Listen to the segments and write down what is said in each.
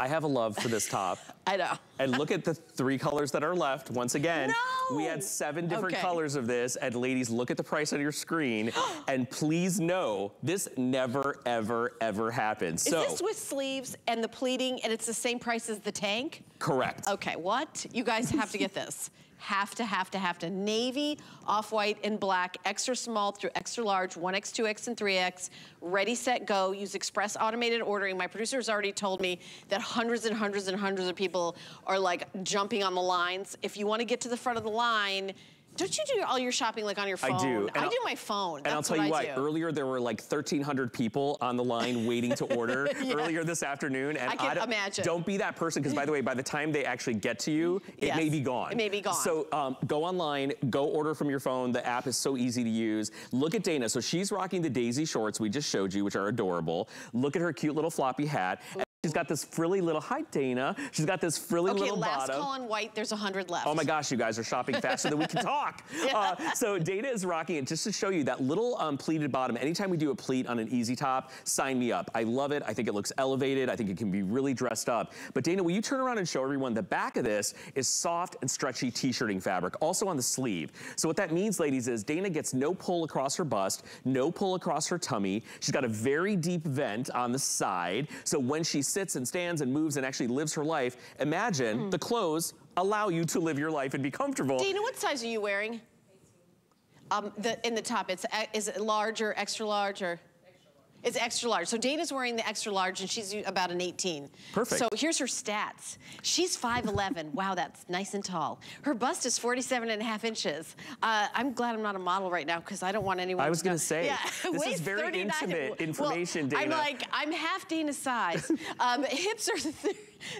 I have a love for this top. I know. and look at the three colors that are left. Once again, no! we had seven different okay. colors of this. And ladies, look at the price on your screen. and please know, this never, ever, ever happens. Is so, this with sleeves and the pleating and it's the same price as the tank? Correct. Okay, what? You guys have to get this. have to, have to, have to. Navy, off-white, and black, extra small through extra large, 1X, 2X, and 3X. Ready, set, go. Use express automated ordering. My producer has already told me that hundreds and hundreds and hundreds of people are like jumping on the lines. If you want to get to the front of the line, don't you do all your shopping like on your phone? I do. I do my phone. And That's I'll tell you I what, earlier there were like 1,300 people on the line waiting to order Yes. earlier this afternoon. And I can don't, imagine. Don't be that person, because by the way, by the time they actually get to you, it Yes. may be gone. It may be gone. So um, go online, go order from your phone. The app is so easy to use. Look at Dana. So she's rocking the Daisy shorts we just showed you, which are adorable. Look at her cute little floppy hat. And she's got this frilly little, hi Dana. She's got this frilly Okay, little last bottom. call on white, there's 100 left. Oh my gosh, you guys are shopping faster than we can talk. Uh, so Dana is rocking it just to show you that little um, pleated bottom. Anytime we do a pleat on an easy top, sign me up. I love it. I think it looks elevated. I think it can be really dressed up. But Dana, will you turn around and show everyone the back of this is soft and stretchy t-shirting fabric, also on the sleeve. So what that means, ladies, is Dana gets no pull across her bust, no pull across her tummy. She's got a very deep vent on the side. So when she sits and stands and moves and actually lives her life, imagine the clothes allow you to live your life and be comfortable. Dana, what size are you wearing? Um, the, in the top, it's uh, is it large or extra large or? It's extra large. So Dana's wearing the extra large and she's about an 18. Perfect. So here's her stats. She's 5'11". wow, that's nice and tall. Her bust is 47 and a half inches. Uh, I'm glad I'm not a model right now because I don't want anyone I was to gonna say, yeah, this is very 39. intimate Well, information, I'm Dana. like, I'm half Dana's size. um, hips are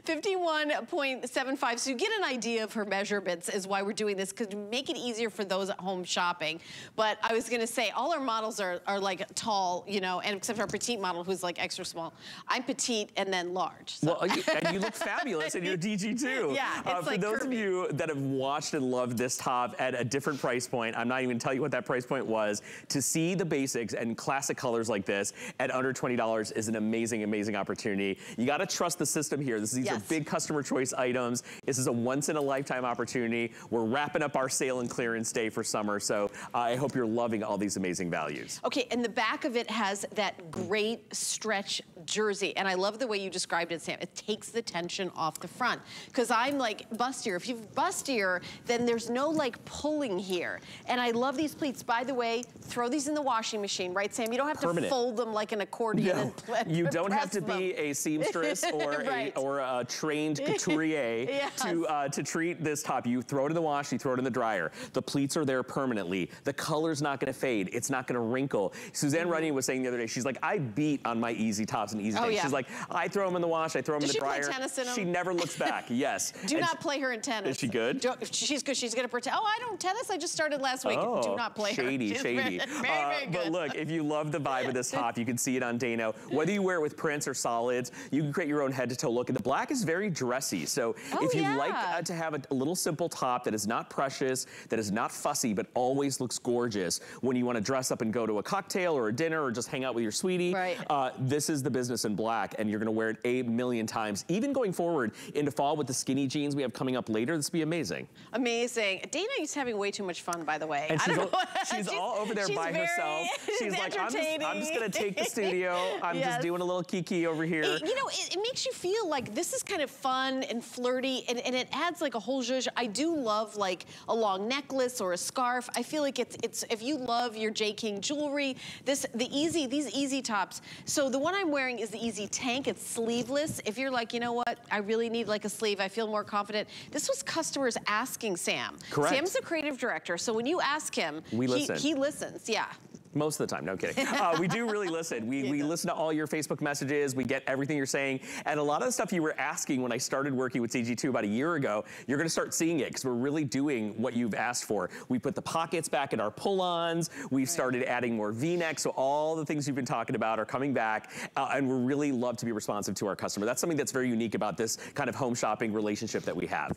51.75. So you get an idea of her measurements is why we're doing this, because make it easier for those at home shopping. But I was gonna say, all our models are, are like tall, you know, and except our petite model who's like extra small. I'm petite and then large. So. Well, you- and you look fabulous in your DG2. Yeah, Uh, for like those of you that have watched and loved this top at a different price point, I'm not even tell you what that price point was. To see the basics and classic colors like this at under $20 is an amazing, amazing opportunity. You gotta trust the system here. This, these are big customer choice items. This is a once in a lifetime opportunity. We're wrapping up our sale and clearance day for summer, so uh, I hope you're loving all these amazing values. Okay, and the back of it has that great stretch jersey. And I love the way you described it, Sam. It takes the tension off the front. Because I'm like bustier. If you've bustier, then there's no like pulling here. And I love these pleats. By the way, throw these in the washing machine, right, Sam? You don't have Permanent. to fold them like an accordion No, and you don't have to be a seamstress or Right. a or a trained couturier Yes. to uh, to treat this top. You throw it in the wash, you throw it in the dryer. The pleats are there permanently. The color's not going to fade. It's not going to wrinkle. Suzanne Runyan was saying the other day, she's like, I beat on my easy tops and easy. Oh, tanks. yeah. She's like, I throw them in the wash, I throw them Does in she the play dryer. tennis in 'em? She never looks back. Yes. Do And not play her in tennis. Is she good? Do- she's good. She's going to pretend. Oh, I don't tennis. I just started last week. Oh, Do not play shady, her. She's shady. Very, very, Uh, very good. But look, if you love the vibe of this top, you can see it on Dana. Whether you wear it with prints or solids, you can create your own head-to-toe look. And the black is very dressy. So Oh, if you yeah. like uh, to have a, a little simple top that is not precious, that is not fussy, but always looks gorgeous when you want to dress up and go to a cocktail or a dinner or just hang out with your sweetie, Right. uh, this is the business in black. And you're going to wear it a million times. Even going forward into fall with the skinny jeans we have coming up later, this will be amazing. Amazing. Dana is having way too much fun, by the way. And I she's, don't all, know. she's all over there by herself. She's like, I'm just, I'm just gonna take the studio. I'm Yes. just doing a little kiki over here. It- you know, it, it makes you feel like this is kind of fun and flirty, and, and it adds like a whole zhuzh. I do love like a long necklace or a scarf. I feel like it's it's if you love your Jay King jewelry, this the easy these easy tops. So the one I'm wearing is the easy tank. It's sleeveless. If you're like, you know what, I really need like a sleeve. I feel more confident. This was customers asking Sam. Correct. Sam's the creative director, so when you ask him, We he, listen. he listens. Yeah. Most of the time, no kidding. Uh, we do really listen. We, we listen to all your Facebook messages. We get everything you're saying. And a lot of the stuff you were asking when I started working with DG2 about a year ago, you're gonna start seeing it because we're really doing what you've asked for. We put the pockets back in our pull-ons. We've started adding more V-necks. So all the things you've been talking about are coming back. Uh, and we really love to be responsive to our customer. That's something that's very unique about this kind of home shopping relationship that we have.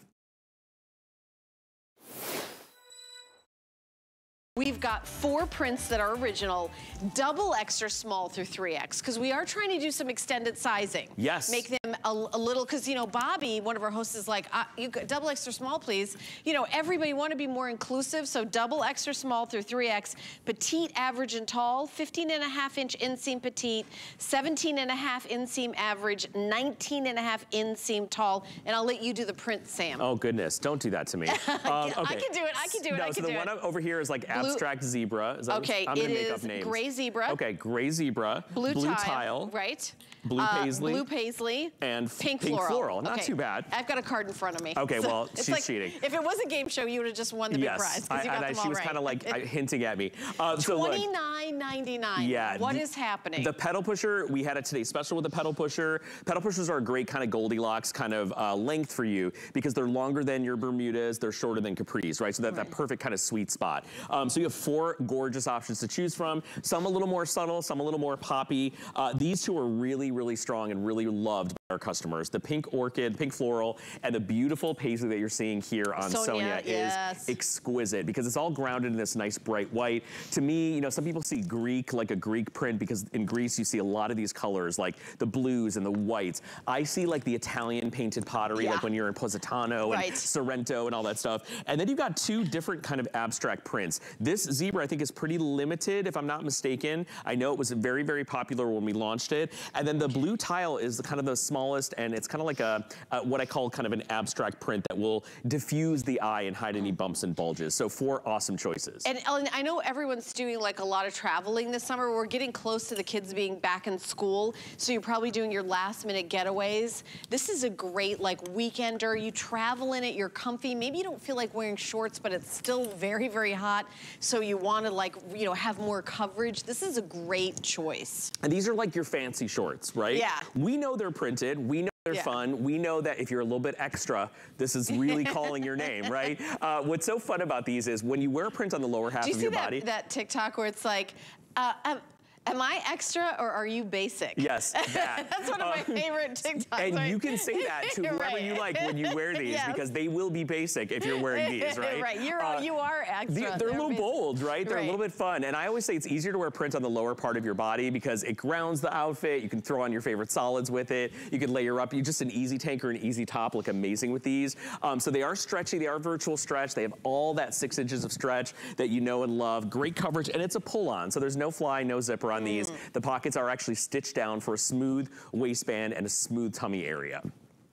We've got four prints that are original, double extra small through 3X, because we are trying to do some extended sizing. Yes. Make them a, a little, because, you know, Bobby, one of our hosts is like, uh, you double extra small, please. You know, everybody want to be more inclusive, so double extra small through 3X, petite, average, and tall, 15 and a half inch inseam petite, 17 and a half inseam average, 19 and a half inseam tall, and I'll let you do the print, Sam. Oh, goodness. Don't do that to me. Um, okay. I can do it. I can do it. No, I can so the one over here is like abstract zebra. Is that okay, I'm it is gray zebra. Okay, gray zebra. Blue, blue tile, tile. Right. Blue uh, paisley. Blue paisley. And pink, pink floral. floral. Not okay. too bad. I've got a card in front of me. Okay, so well, she's like, cheating. If it was a game show, you would have just won the yes, big prize. I, you and them she was right. kind of like hinting at me. Uh, so Twenty nine ninety nine. Yeah. What the, is happening? The pedal pusher, we had a today special with the pedal pusher. Pedal pushers are a great kind of Goldilocks kind of uh, length for you because they're longer than your Bermudas, they're shorter than Capris, right? So that, right. that perfect kind of sweet spot. Um, so you have four gorgeous options to choose from. Some a little more subtle, some a little more poppy. Uh, these two are really, really strong and really loved our customers. The pink orchid, pink floral, and the beautiful paisley that you're seeing here on Sonia, Sonia yes. is exquisite because it's all grounded in this nice bright white. To me, you know, some people see Greek like a Greek print because in Greece you see a lot of these colors like the blues and the whites. I see like the Italian painted pottery, yeah. like when you're in Positano right. and Sorrento and all that stuff. And then you've got two different kind of abstract prints. This zebra I think is pretty limited if I'm not mistaken. I know it was very, very popular when we launched it. And then the blue tile is the kind of the smallest and it's kind of like a, a, what I call kind of an abstract print that will diffuse the eye and hide any mm-hmm. bumps and bulges. So four awesome choices. And Ellen, I know everyone's doing like a lot of traveling this summer. We're getting close to the kids being back in school. So you're probably doing your last minute getaways. This is a great like weekender. You travel in it, you're comfy. Maybe you don't feel like wearing shorts, but it's still very, very hot. So you want to like, you know, have more coverage. This is a great choice. And these are like your fancy shorts, right? Yeah. We know they're printed. We know they're yeah. fun. We know that if you're a little bit extra, this is really calling your name, right? Uh, what's so fun about these is when you wear a print on the lower half Do you of see your that, body. that TikTok where it's like, uh, um, Am I extra or are you basic? Yes, that. That's one of my um, favorite TikToks. And right? you can say that to whoever right. you like when you wear these yes. because they will be basic if you're wearing these, right? right, you're, uh, you are extra. They're, they're a little basic. bold, right? They're right. a little bit fun. And I always say it's easier to wear print on the lower part of your body because it grounds the outfit. You can throw on your favorite solids with it. You can layer up. You just an easy tank or an easy top look amazing with these. Um, so they are stretchy. They are virtual stretch. They have all that six inches of stretch that you know and love. Great coverage. And it's a pull on. So there's no fly, no zipper on mm. these. The pockets are actually stitched down for a smooth waistband and a smooth tummy area.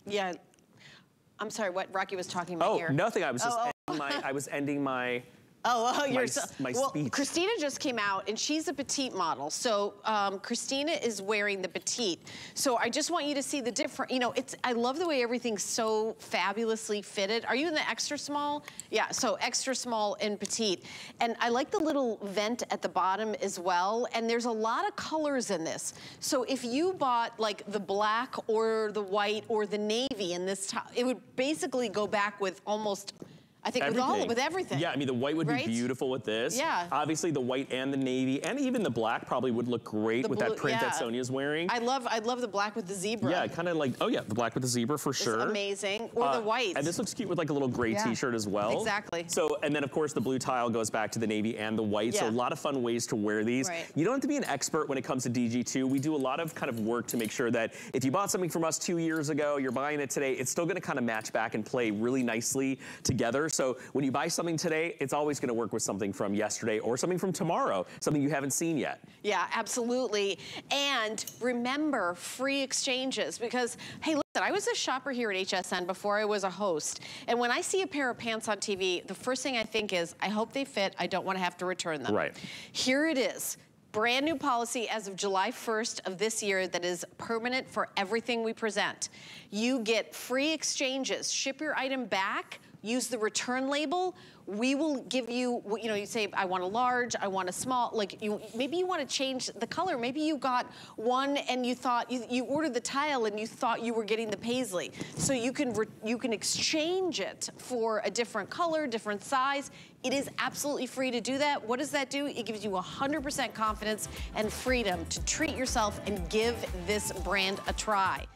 Yeah. I'm sorry, what Rocky was talking about oh, here. nothing. I was just oh, oh. my, I was ending my Oh, oh you're my, so, my well, speech. Christina just came out and she's a petite model. So um, Christina is wearing the petite. So I just want you to see the different, you know, it's, I love the way everything's so fabulously fitted. Are you in the extra small? Yeah, so extra small and petite. And I like the little vent at the bottom as well. And there's a lot of colors in this. So if you bought like the black or the white or the navy in this top, it would basically go back with almost I think everything. with all with everything. Yeah, I mean the white would right? be beautiful with this. Yeah. Obviously the white and the navy and even the black probably would look great The with blue, that print yeah. that Sonia's wearing. I love I love the black with the zebra. Yeah, kind of like oh yeah, the black with the zebra for It's sure. amazing. Or Uh, the white. And this looks cute with like a little gray Yeah. t-shirt as well. Exactly. So, and then of course the blue tile goes back to the navy and the white. So a lot of fun ways to wear these. Right. You don't have to be an expert when it comes to DG2. We do a lot of kind of work to make sure that if you bought something from us two years ago, you're buying it today, it's still gonna kind of match back and play really nicely together. So when you buy something today, it's always gonna work with something from yesterday or something from tomorrow, something you haven't seen yet. Yeah, absolutely. And remember free exchanges because, hey, listen, I was a shopper here at HSN before I was a host. And when I see a pair of pants on TV, the first thing I think is, I hope they fit. I don't want to have to return them. Right. Here it is. Brand new policy as of July 1st of this year that is permanent for everything we present. You get free exchanges. Ship your item back, use the return label, we will give you, you know, you say, I want a large, I want a small, like you, maybe you want to change the color. Maybe you got one and you thought, you, you ordered the tile and you thought you were getting the paisley. So you can, you can exchange it for a different color, different size. It is absolutely free to do that. What does that do? It gives you 100% confidence and freedom to treat yourself and give this brand a try.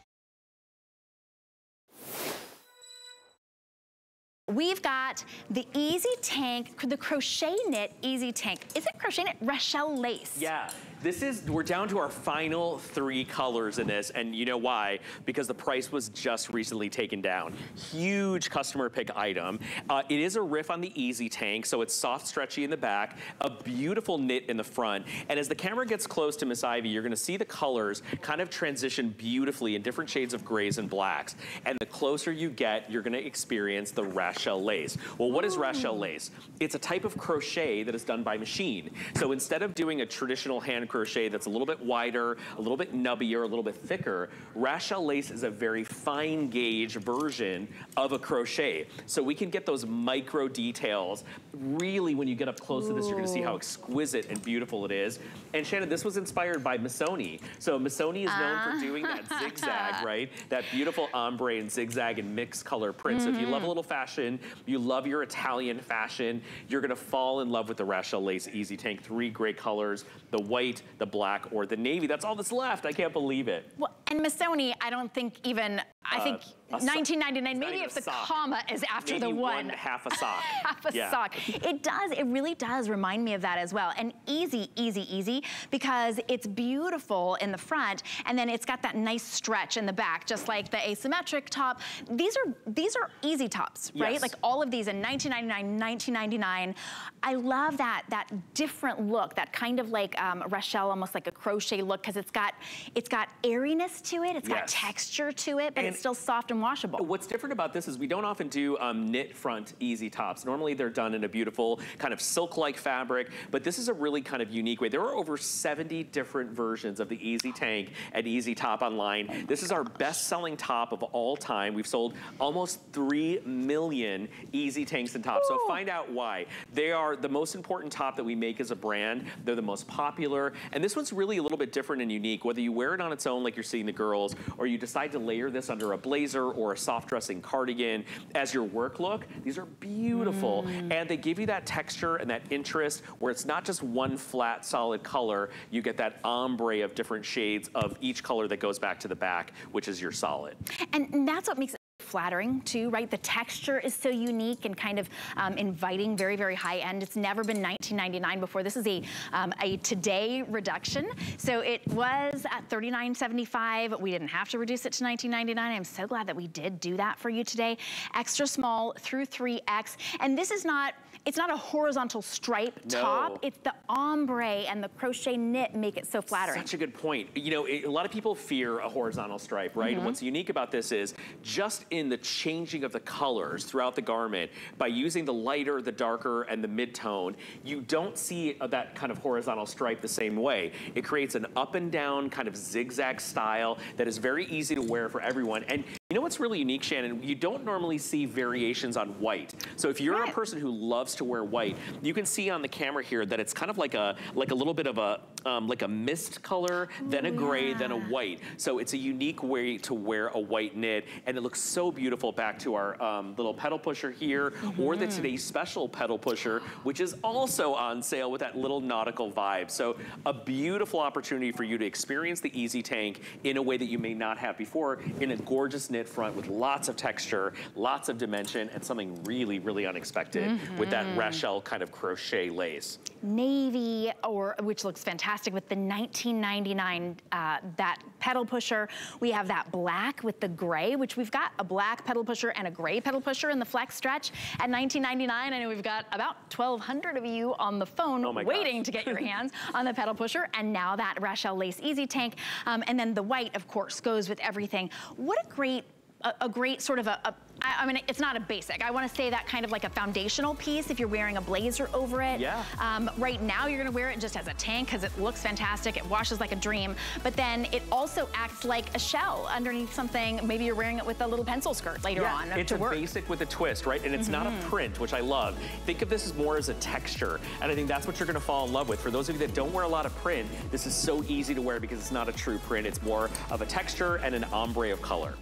We've got the Easy Tank, the crochet knit Easy Tank. Is it crochet knit? Raschel lace. Yeah. This is, we're down to our final three colors in this, and you know why? Because the price was just recently taken down. Huge customer pick item. Uh, it is a riff on the Easy Tank, so it's soft, stretchy in the back, a beautiful knit in the front, and as the camera gets close to Miss Ivy, you're gonna see the colors kind of transition beautifully in different shades of grays and blacks. And the closer you get, you're gonna experience the Raschel lace. Well, what is Raschel lace? It's a type of crochet that is done by machine. So instead of doing a traditional hand crochet that's a little bit wider, a little bit nubbier, a little bit thicker. Raschel lace is a very fine gauge version of a crochet. So we can get those micro details. Really, when you get up close Ooh. to this, you're gonna see how exquisite and beautiful it is. And Shannon, this was inspired by Missoni. So Missoni is known uh. for doing that ah. zigzag, right? That beautiful ombre and zigzag and mixed color print. Mm -hmm. So if you love a mm-hmm. little fashion, you love your Italian fashion, you're gonna fall in love with the Raschel Lace Easy Tank. Three great colors, the white, the black, or the navy. That's all that's left. I can't believe it. Well, and Missoni, I don't think even, I uh, think 1999, maybe if the sock. comma is after maybe the one. one. half a sock. half a yeah. sock. It does, it really does remind me of that as well. And easy, easy, easy, because it's beautiful in the front, and then it's got that nice stretch in the back, just like the asymmetric top. These are, these are easy tops, right? Yes. Like all of these in 1999, 1999. I love that, that different look, that kind of like um, Raschel, almost like a crochet look, because it's got, it's got airiness to it, It's yes. got texture to it, but and it's still soft and washable. What's different about this is we don't often do um, knit front easy tops. Normally they're done in a beautiful kind of silk-like fabric, but this is a really kind of unique way. There are over 70 different versions of the Easy Tank and Easy Top online. This is our best-selling top of all time. We've sold almost 3 million Easy Tanks and tops, Ooh. so find out why. They are the most important top that we make as a brand. They're the most popular, and this one's really a little bit different and unique. Whether you wear it on its own like you're seeing the girls, or you decide to layer this under a blazer or a soft dressing cardigan as your work look. These are beautiful. Mm. And they give you that texture and that interest where it's not just one flat solid color. You get that ombre of different shades of each color that goes back to the back, which is your solid. And that's what makes it flattering too, right? The texture is so unique and kind of um, inviting, very, very high end. It's never been 19.99 before. This is a, um, a today reduction. So it was at 39.75. We didn't have to reduce it to 19.99. I'm so glad that we did do that for you today. Extra small through 3X. And this is not it's not a horizontal stripe no. top. It's the ombre and the crochet knit make it so flattering. Such a good point. You know, it, a lot of people fear a horizontal stripe, right? Mm -hmm. What's unique about this is just in the changing of the colors throughout the garment, by using the lighter, the darker, and the mid-tone, you don't see that kind of horizontal stripe the same way. It creates an up and down kind of zigzag style that is very easy to wear for everyone. And you know what's really unique, Shannon? You don't normally see variations on white. So if you're right. a person who loves to wear white. You can see on the camera here that it's kind of like a like a little bit of a um, like a mist color, then a gray, yeah. then a white. So it's a unique way to wear a white knit, and it looks so beautiful back to our um, little pedal pusher here, mm -hmm. or the mm-hmm. today's special pedal pusher, which is also on sale with that little nautical vibe. So a beautiful opportunity for you to experience the Easy Tank in a way that you may not have before, in a gorgeous knit front with lots of texture, lots of dimension, and something really, really unexpected mm -hmm. with that Raschel kind of crochet lace. Navy, or which looks fantastic with the 1999, uh, that pedal pusher. We have that black with the gray, which we've got a black pedal pusher and a gray pedal pusher in the flex stretch at 19.99. I know we've got about 1,200 of you on the phone oh waiting to get your hands on the pedal pusher. And now that Raschel Lace Easy Tank. Um, and then the white, of course, goes with everything. What a great a, a, great sort of a, a I, I mean, it's not a basic. I wanna say that kind of like a foundational piece if you're wearing a blazer over it. Yeah. Um, right now, you're gonna wear it just as a tank because it looks fantastic. It washes like a dream. But then it also acts like a shell underneath something. Maybe you're wearing it with a little pencil skirt later yeah, on it's a work. basic with a twist, right? And it's mm -hmm. not a mm-hmm. print, which I love. Think of this as more as a texture. And I think that's what you're gonna fall in love with. For those of you that don't wear a lot of print, this is so easy to wear because it's not a true print. It's more of a texture and an ombre of color.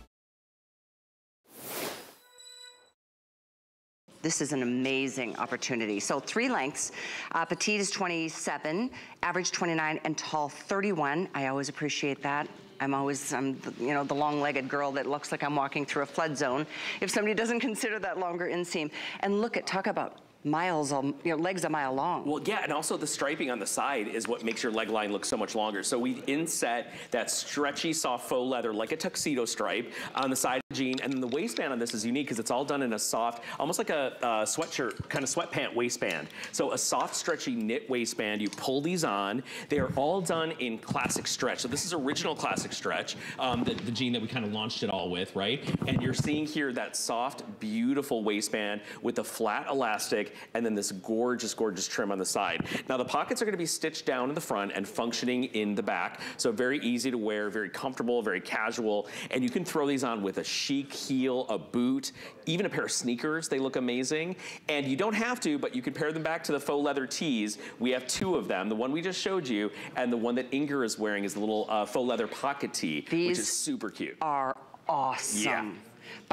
This is an amazing opportunity. So three lengths, uh, petite is 27, average 29, and tall 31. I always appreciate that. I'm always, I'm, you know, the long-legged girl that looks like I'm walking through a flood zone if somebody doesn't consider that longer inseam. And look at, talk about miles, you know, legs a mile long. Well, yeah, and also the striping on the side is what makes your leg line look so much longer. So we inset that stretchy, soft faux leather, like a tuxedo stripe on the side of the jean. And then the waistband on this is unique because it's all done in a soft, almost like a, a sweatshirt, kind of sweatpant waistband. So a soft, stretchy knit waistband. You pull these on. They are all done in classic stretch. So this is original classic stretch, um, the, the jean that we kind of launched it all with, right? And you're seeing here that soft, beautiful waistband with the flat elastic and then this gorgeous, gorgeous trim on the side. Now the pockets are gonna be stitched down in the front and functioning in the back. So very easy to wear, very comfortable, very casual. And you can throw these on with a chic heel, a boot, even a pair of sneakers. They look amazing. And you don't have to, but you can pair them back to the faux leather tees. We have two of them, the one we just showed you, and the one that Inger is wearing is the little uh, faux leather pocket tee, These which is super cute. are awesome. Yeah.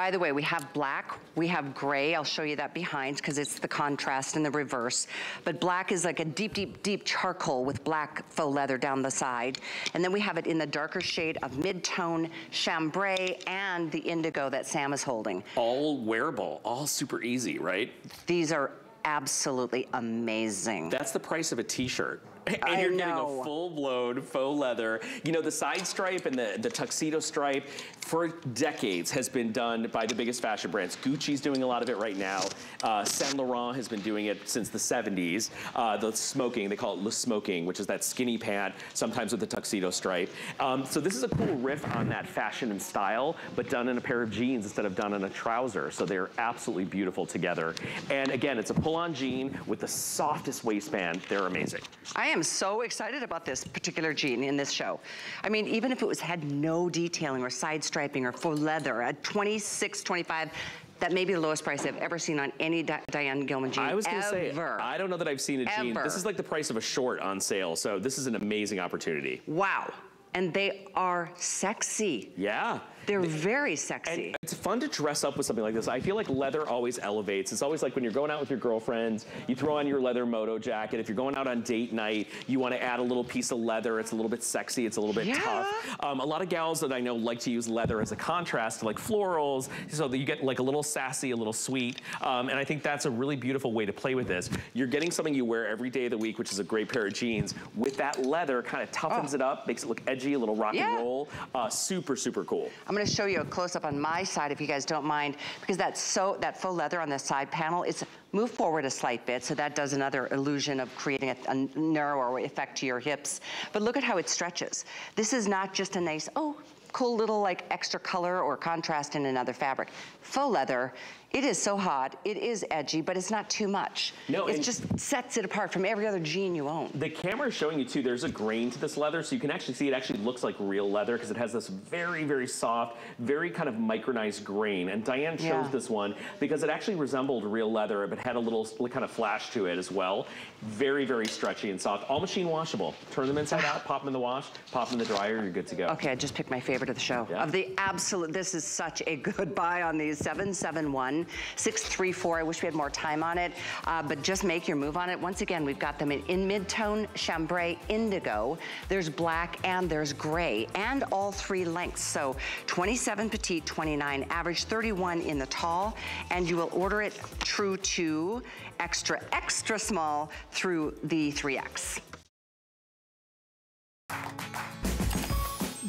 By the way, we have black, we have gray. I'll show you that behind because it's the contrast in the reverse. But black is like a deep, deep, deep charcoal with black faux leather down the side. And then we have it in the darker shade of mid-tone chambray and the indigo that Sam is holding. All wearable, all super easy, right? These are absolutely amazing. That's the price of a t-shirt. And I you're getting a full-blown faux leather. You know, the side stripe and the, the tuxedo stripe for decades has been done by the biggest fashion brands. Gucci's doing a lot of it right now. Uh, Saint Laurent has been doing it since the 70s. Uh, the smoking, they call it le smoking, which is that skinny pant, sometimes with the tuxedo stripe. Um, so this is a cool riff on that fashion and style, but done in a pair of jeans instead of done in a trouser. So they're absolutely beautiful together. And again, it's a pull-on jean with the softest waistband. They're amazing. I am so excited about this particular jean in this show. I mean, even if it was had no detailing or side striping or faux leather at 26, 25, that may be the lowest price I've ever seen on any Di Diane Gilman jean I was gonna say. I don't know that I've seen a jean. This is like the price of a short on sale, so this is an amazing opportunity. Wow. And they are sexy. Yeah. They're very sexy. And it's fun to dress up with something like this. I feel like leather always elevates. It's always like when you're going out with your girlfriends, you throw on your leather moto jacket. If you're going out on date night, you want to add a little piece of leather. It's a little bit sexy. It's a little bit Yeah. tough. Um, a lot of gals that I know like to use leather as a contrast to like florals, so that you get like a little sassy, a little sweet. Um, and I think that's a really beautiful way to play with this. You're getting something you wear every day of the week, which is a great pair of jeans. With that leather, kind of toughens it up, makes it look edgy, a little rock Oh. Yeah. and roll. Uh, super, super cool. I'm gonna show you a close-up on my side if you guys don't mind, because that's so, that faux leather on the side panel, it's moved forward a slight bit, so that does another illusion of creating a, a narrower effect to your hips. But look at how it stretches. This is not just a nice, oh, cool little like extra color or contrast in another fabric. Faux leather, it is so hot, it is edgy, but it's not too much. No, It just sets it apart from every other jean you own. The camera is showing you too, there's a grain to this leather, so you can actually see it actually looks like real leather because it has this very, very soft, very kind of micronized grain. And Diane chose Yeah. this one because it actually resembled real leather, but had a little kind of flash to it as well. Very, very stretchy and soft. All machine washable. Turn them inside out, pop them in the wash, pop them in the dryer, you're good to go. Okay, I just picked my favorite of the show. Yeah. Of the absolute, this is such a good buy on these. 771-634. I wish we had more time on it, uh, but just make your move on it. Once again, we've got them in, in mid-tone, chambray, indigo. There's black and there's gray, and all three lengths. So 27 petite, 29 average, 31 in the tall, and you will order it true to extra, extra small through the 3X.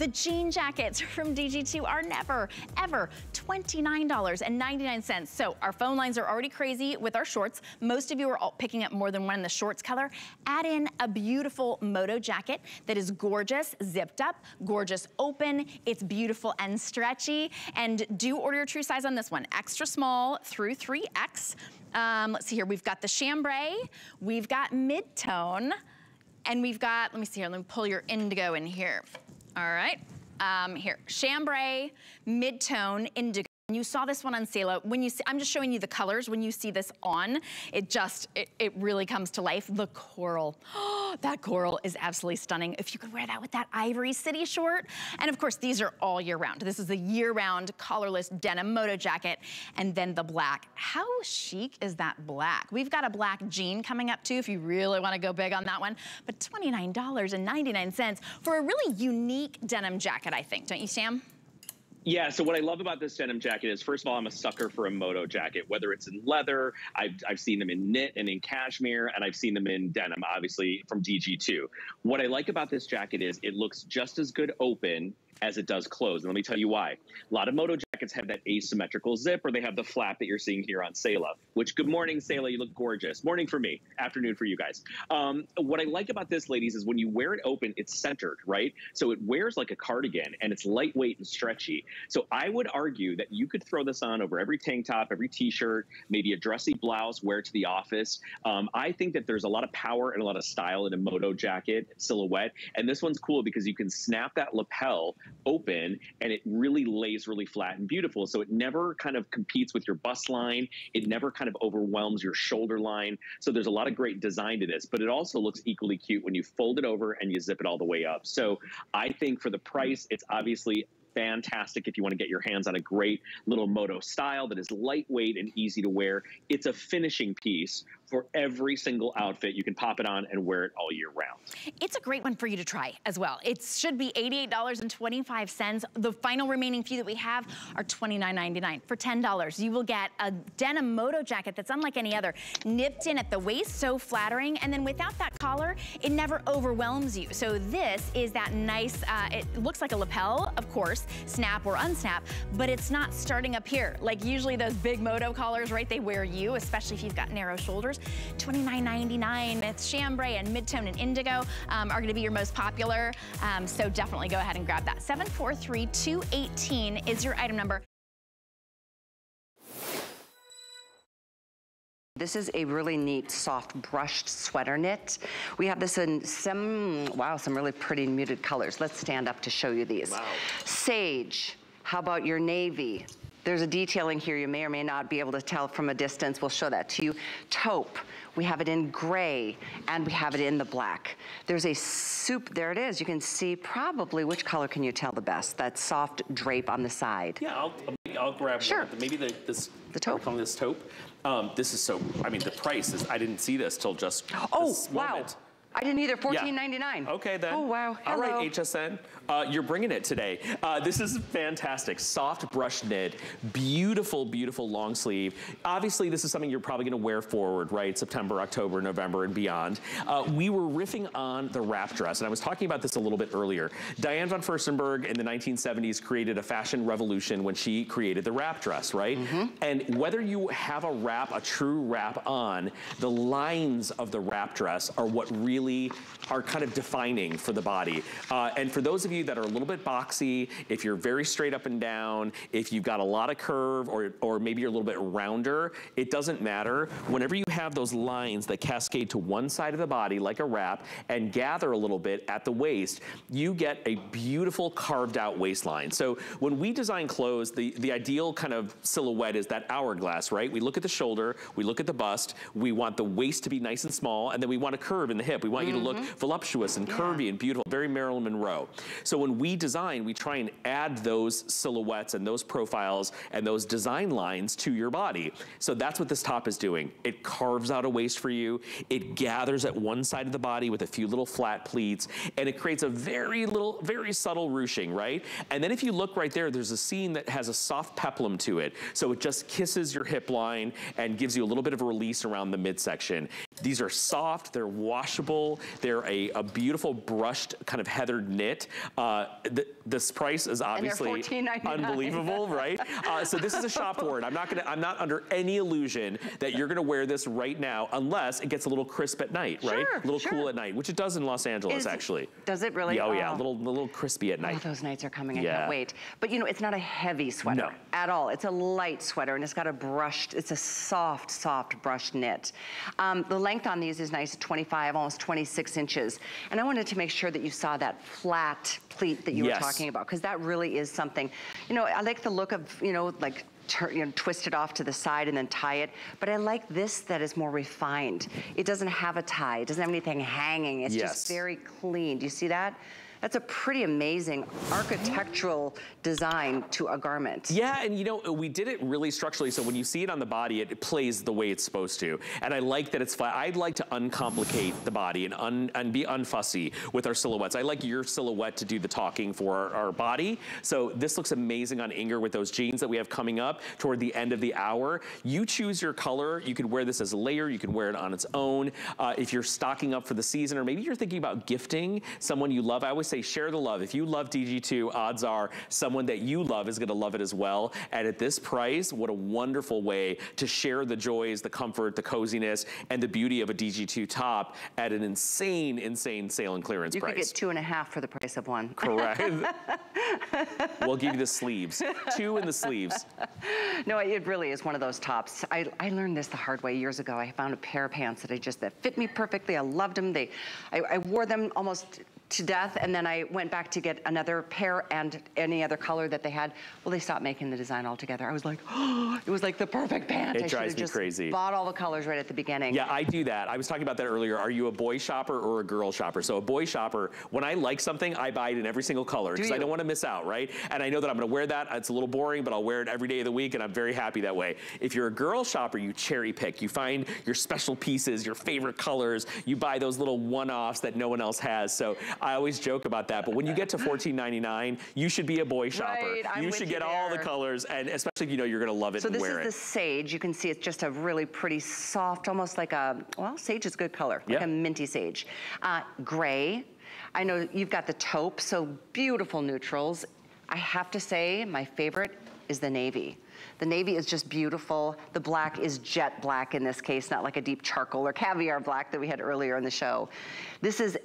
The jean jackets from DG2 are never, ever $29.99. So our phone lines are already crazy with our shorts. Most of you are all picking up more than one in the shorts color. Add in a beautiful moto jacket that is gorgeous, zipped up, gorgeous open. It's beautiful and stretchy. And do order your true size on this one. Extra small through 3X. Um, let's see here, we've got the chambray, we've got mid-tone, and we've got, let me see here, let me pull your indigo in here. All right, um, here, chambray, mid-tone, indigo. You saw this one on sale. When you see, I'm just showing you the colors. When you see this on, it just, it, it really comes to life. The coral, oh, that coral is absolutely stunning. If you could wear that with that ivory city short. And of course, these are all year round. This is the year round collarless denim moto jacket. And then the black. How chic is that black? We've got a black jean coming up too, if you really wanna go big on that one. But $29.99 for a really unique denim jacket, I think. Don't you, Sam? Yeah, so what I love about this denim jacket is, first of all, I'm a sucker for a moto jacket, whether it's in leather, I've, I've seen them in knit and in cashmere, and I've seen them in denim, obviously from DG2. What I like about this jacket is it looks just as good open as it does closed, And let me tell you why. A lot of moto jackets have that asymmetrical zip or they have the flap that you're seeing here on Selah, which good morning, Selah, you look gorgeous. Morning for me, afternoon for you guys. Um, what I like about this, ladies, is when you wear it open, it's centered, right? So it wears like a cardigan and it's lightweight and stretchy. So I would argue that you could throw this on over every tank top, every t-shirt, maybe a dressy blouse, wear to the office. Um, I think that there's a lot of power and a lot of style in a moto jacket silhouette. And this one's cool because you can snap that lapel open and it really lays really flat and beautiful. So it never kind of competes with your bust line. It never kind of overwhelms your shoulder line. So there's a lot of great design to this, but it also looks equally cute when you fold it over and you zip it all the way up. So I think for the price, it's obviously fantastic if you want to get your hands on a great little moto style that is lightweight and easy to wear. It's a finishing piece for every single outfit. You can pop it on and wear it all year round. It's a great one for you to try as well. It should be $88.25. The final remaining few that we have are $29.99. For $10, you will get a denim moto jacket that's unlike any other. Nipped in at the waist, so flattering. And then without that collar, it never overwhelms you. So this is that nice, uh, it looks like a lapel, of course, snap or unsnap, but it's not starting up here. Like usually those big moto collars, right, they wear you, especially if you've got narrow shoulders. $29.99. It's chambray and midtone and indigo um, are gonna be your most popular. Um, so definitely go ahead and grab that. 743218 is your item number. This is a really neat soft brushed sweater knit. We have this in some, wow, some really pretty muted colors. Let's stand up to show you these. Wow. Sage, how about your navy? There's a detailing here you may or may not be able to tell from a distance. We'll show that to you. Taupe. We have it in gray and we have it in the black. There's a soup, there it is. You can see probably which color can you tell the best? That soft drape on the side. Yeah, I'll, I'll grab sure. one. Maybe the, this, the taupe. calling this taupe. Um, this is so, I mean, the price is, I didn't see this till just Oh, wow. Moment. I didn't either, $14.99. Yeah. Okay then. Oh, wow. Hello. All right, HSN. Uh, you're bringing it today. Uh, this is fantastic. Soft brush knit, beautiful, beautiful long sleeve. Obviously, this is something you're probably gonna wear forward, right? September, October, November, and beyond. Uh, we were riffing on the wrap dress, and I was talking about this a little bit earlier. Diane von Furstenberg in the 1970s created a fashion revolution when she created the wrap dress, right? Mm -hmm. And whether you have a wrap, a true wrap on, the lines of the wrap dress are what really are kind of defining for the body. Uh, and for those of you that are a little bit boxy, if you're very straight up and down, if you've got a lot of curve or, or maybe you're a little bit rounder, it doesn't matter. Whenever you have those lines that cascade to one side of the body like a wrap and gather a little bit at the waist, you get a beautiful carved out waistline. So when we design clothes, the, the ideal kind of silhouette is that hourglass, right? We look at the shoulder, we look at the bust, we want the waist to be nice and small, and then we want a curve in the hip. We want mm -hmm. you to look mm-hmm. voluptuous and curvy yeah. and beautiful, very Marilyn Monroe. So when we design, we try and add those silhouettes and those profiles and those design lines to your body. So that's what this top is doing. It carves out a waist for you. It gathers at one side of the body with a few little flat pleats, and it creates a very little, very subtle ruching, right? And then if you look right there, there's a seam that has a soft peplum to it. So it just kisses your hip line and gives you a little bit of a release around the midsection. These are soft, they're washable. They're a, a beautiful brushed kind of heathered knit. Uh, th this price is obviously unbelievable, right? Uh, so this is a shop it. I'm not gonna, I'm not under any illusion that you're gonna wear this right now unless it gets a little crisp at night, right? Sure, a little sure. cool at night, which it does in Los Angeles Is- actually. Does it really? Yeah, oh, yeah, a little, a little crispy at Oh, night. those nights are coming. I Yeah. can't wait. But you know, it's not a heavy sweater No. at all. It's a light sweater, and it's got a brushed. It's a soft, soft brushed knit. Um, the length on these is nice, 25, almost 26 inches. And I wanted to make sure that you saw that flat pleat that you Yes. were talking about, because that really is something. You know, I like the look of you know like. you know, twist it off to the side and then tie it. But I like this that is more refined. It doesn't have a tie. It doesn't have anything hanging. It's Yes. just very clean. Do you see that? That's a pretty amazing architectural design to a garment. Yeah, and you know, we did it really structurally, so when you see it on the body, it, plays the way it's supposed to. And I like that it's flat. I'd like to uncomplicate the body and, un, and be unfussy with our silhouettes. I like your silhouette to do the talking for our, our body. So this looks amazing on Inger with those jeans that we have coming up toward the end of the hour. You choose your color. You can wear this as a layer. You can wear it on its own. Uh, if you're stocking up for the season, or maybe you're thinking about gifting someone you love, I always say share the love. If you love DG2, odds are someone that you love is gonna love it as well. And at this price, what a wonderful way to share the joys, the comfort, the coziness, and the beauty of a DG2 top at an insane, insane sale and clearance You price. could get two and a half for the price of one. Correct. we'll give you the sleeves. Two in the sleeves. No, it really is one of those tops. I, I learned this the hard way years ago. I found a pair of pants that I just, that fit me perfectly. I loved them. They, I, I wore them almost to death and then I went back to get another pair and any other color that they had. Well, they stopped making the design altogether. I was like, oh, it was like the perfect pant. It I drives me just crazy. bought all the colors right at the beginning. Yeah, I do that. I was talking about that earlier. Are you a boy shopper or a girl shopper? So a boy shopper, when I like something, I buy it in every single color because I don't want to miss out, right? And I know that I'm going to wear that. It's a little boring, but I'll wear it every day of the week, and I'm very happy that way. If you're a girl shopper, you cherry pick. You find your special pieces, your favorite colors. You buy those little one-offs that no one else has. So I always joke about that. But when you get to $14.99, you should be a boy shopper. Right, I'm you should you get all the colors, and especially if you know you're going to love it So and this wear is it. the sage. You can see it's just a really pretty soft, almost like a, well, sage is a good color, like Yeah. a minty sage. Uh, gray. I know you've got the taupe, so beautiful neutrals. I have to say, my favorite is the navy. The navy is just beautiful. The black is jet black in this case, not like a deep charcoal or caviar black that we had earlier in the show. This is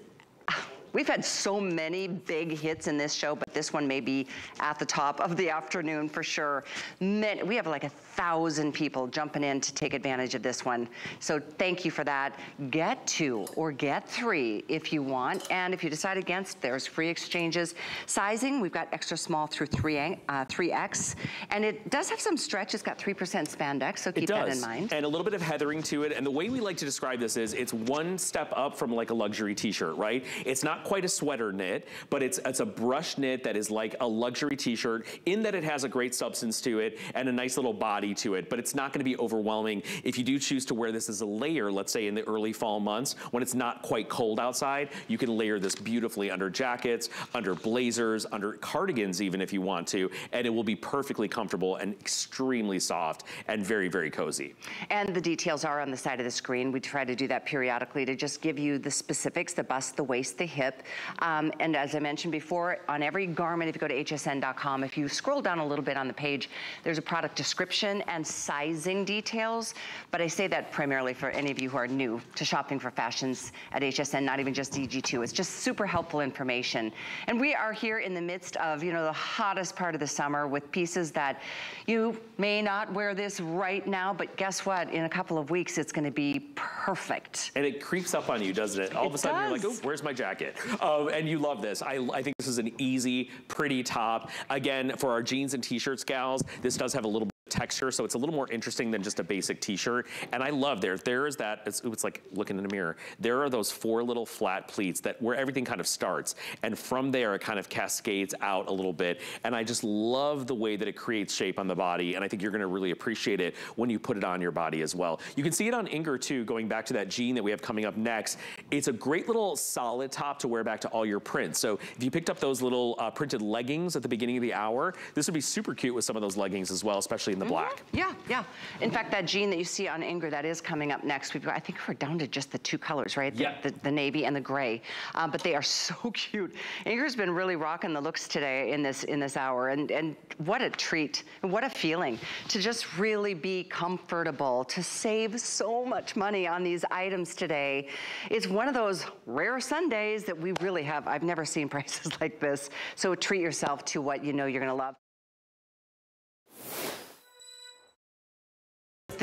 We've had so many big hits in this show, but this one may be at the top of the afternoon for sure. Many, we have like a thousand people jumping in to take advantage of this one. So thank you for that. Get two or get three if you want. And if you decide against, there's free exchanges. Sizing, we've got extra small through 3, uh, 3X. And it does have some stretch. It's got 3% spandex, so keep that in mind. And a little bit of heathering to it. And the way we like to describe this is it's one step up from like a luxury t-shirt, right? It's not quite a sweater knit, but it's, it's a brush knit that is like a luxury t-shirt in that it has a great substance to it and a nice little body to it, but it's not gonna be overwhelming. If you do choose to wear this as a layer, let's say in the early fall months, when it's not quite cold outside, you can layer this beautifully under jackets, under blazers, under cardigans even if you want to, and it will be perfectly comfortable and extremely soft and very, very cozy. And the details are on the side of the screen. We try to do that periodically to just give you the specifics, the bust, the waist, the hip. Um, and as I mentioned before, on every garment, if you go to hsn.com, if you scroll down a little bit on the page, there's a product description and sizing details. But I say that primarily for any of you who are new to shopping for fashions at HSN, not even just DG2. It's just super helpful information. And we are here in the midst of, you know, the hottest part of the summer with pieces that you may not wear this right now, but guess what? In a couple of weeks, it's gonna be perfect. And it creeps up on you, doesn't it? All of a sudden you're like, oh, where's my jacket? Um, and you love this. I, I think this is an easy, pretty top. Again, for our jeans and t-shirts gals, this does have a little texture, so it's a little more interesting than just a basic t-shirt. And I love there, there is that, it's, it's like looking in a mirror. There are those four little flat pleats that where everything kind of starts. And from there, it kind of cascades out a little bit. And I just love the way that it creates shape on the body. And I think you're gonna really appreciate it when you put it on your body as well. You can see it on Inger too, going back to that jean that we have coming up next. It's a great little solid top to wear back to all your prints. So if you picked up those little uh, printed leggings at the beginning of the hour, this would be super cute with some of those leggings as well, especially in the mm -hmm. black. Yeah, yeah. In fact, that jean that you see on Inger, that is coming up next. We've got, I think we're down to just the two colors, right? Yeah. The, the, the navy and the gray. Um, but they are so cute. Inger's been really rocking the looks today in this in this hour. And, and what a treat, and what a feeling to just really be comfortable, to save so much money on these items today. It's one of those rare Sundays that we really have. I've never seen prices like this. So treat yourself to what you know you're gonna love.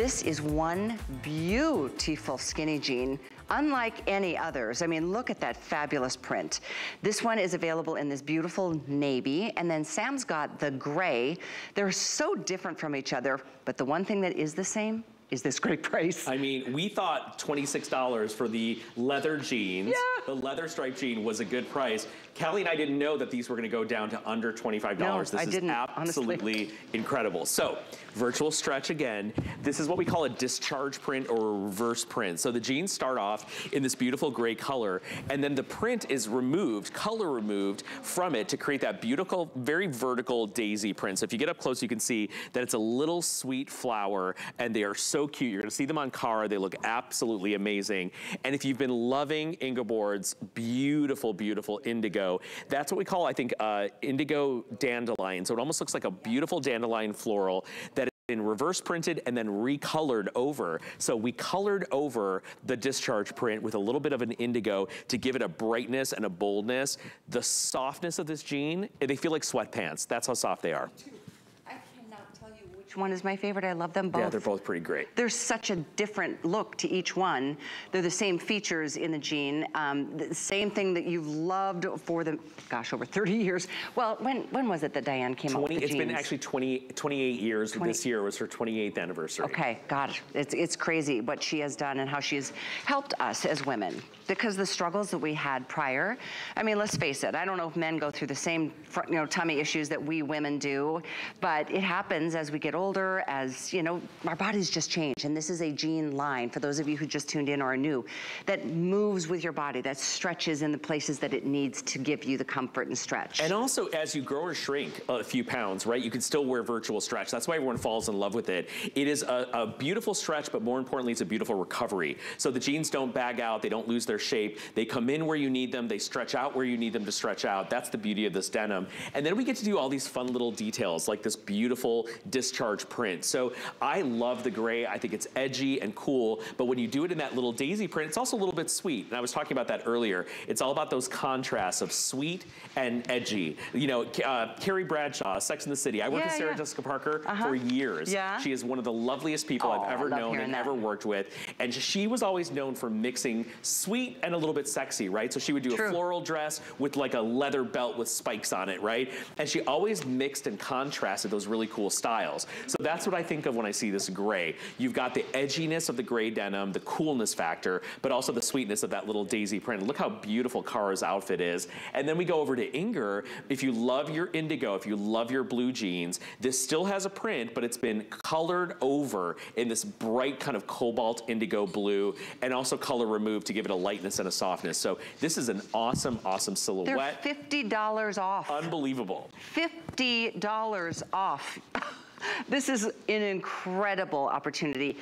This is one beautiful skinny jean, unlike any others. I mean, look at that fabulous print. This one is available in this beautiful navy, and then Sam's got the gray. They're so different from each other, but the one thing that is the same is this great price. I mean, we thought $26 for the leather jeans. Yeah. The leather striped jean was a good price. Kelly and I didn't know that these were gonna go down to under $25. No, this I is didn't, absolutely honestly. incredible. So, virtual stretch again. This is what we call a discharge print or a reverse print. So the jeans start off in this beautiful gray color, and then the print is removed, color removed from it to create that beautiful, very vertical daisy print. So if you get up close, you can see that it's a little sweet flower, and they are so cute. You're gonna see them on Cara. They look absolutely amazing. And if you've been loving Ingeborg's beautiful, beautiful indigo. That's what we call, I think, uh, indigo dandelion. So it almost looks like a beautiful dandelion floral that been reverse printed and then recolored over. So we colored over the discharge print with a little bit of an indigo to give it a brightness and a boldness. The softness of this jean, they feel like sweatpants. That's how soft they are which one is my favorite. I love them both. Yeah, they're both pretty great. There's such a different look to each one. They're the same features in the jean. Um, the same thing that you've loved for the, gosh, over 30 years. Well, when when was it that Diane came 20, up with the It's jeans? been actually 20, 28 years. 20. This year was her 28th anniversary. Okay, it. It's, it's crazy what she has done and how she has helped us as women because the struggles that we had prior, I mean, let's face it, I don't know if men go through the same, you know, tummy issues that we women do, but it happens as we get older, as, you know, our bodies just change. And this is a jean line, for those of you who just tuned in or are new, that moves with your body, that stretches in the places that it needs to give you the comfort and stretch. And also, as you grow or shrink a few pounds, right, you can still wear virtual stretch. That's why everyone falls in love with it. It is a, a beautiful stretch, but more importantly, it's a beautiful recovery. So the jeans don't bag out, they don't lose their shape. They come in where you need them. They stretch out where you need them to stretch out. That's the beauty of this denim. And then we get to do all these fun little details like this beautiful discharge print. So I love the gray. I think it's edgy and cool. But when you do it in that little daisy print, it's also a little bit sweet. And I was talking about that earlier. It's all about those contrasts of sweet and edgy. You know, uh, Carrie Bradshaw, Sex in the City. I worked yeah, with Sarah yeah. Jessica Parker uh -huh. for years. Yeah. She is one of the loveliest people oh, I've ever known and that. ever worked with. And she was always known for mixing sweet sweet and a little bit sexy, right? So she would do True. a floral dress with like a leather belt with spikes on it, right? And she always mixed and contrasted those really cool styles. So that's what I think of when I see this gray. You've got the edginess of the gray denim, the coolness factor, but also the sweetness of that little daisy print. Look how beautiful Cara's outfit is. And then we go over to Inger. If you love your indigo, if you love your blue jeans, this still has a print, but it's been colored over in this bright kind of cobalt indigo blue and also color removed to give it a lightness and a softness. So this is an awesome, awesome silhouette. They're $50 off. Unbelievable. $50 off. this is an incredible opportunity.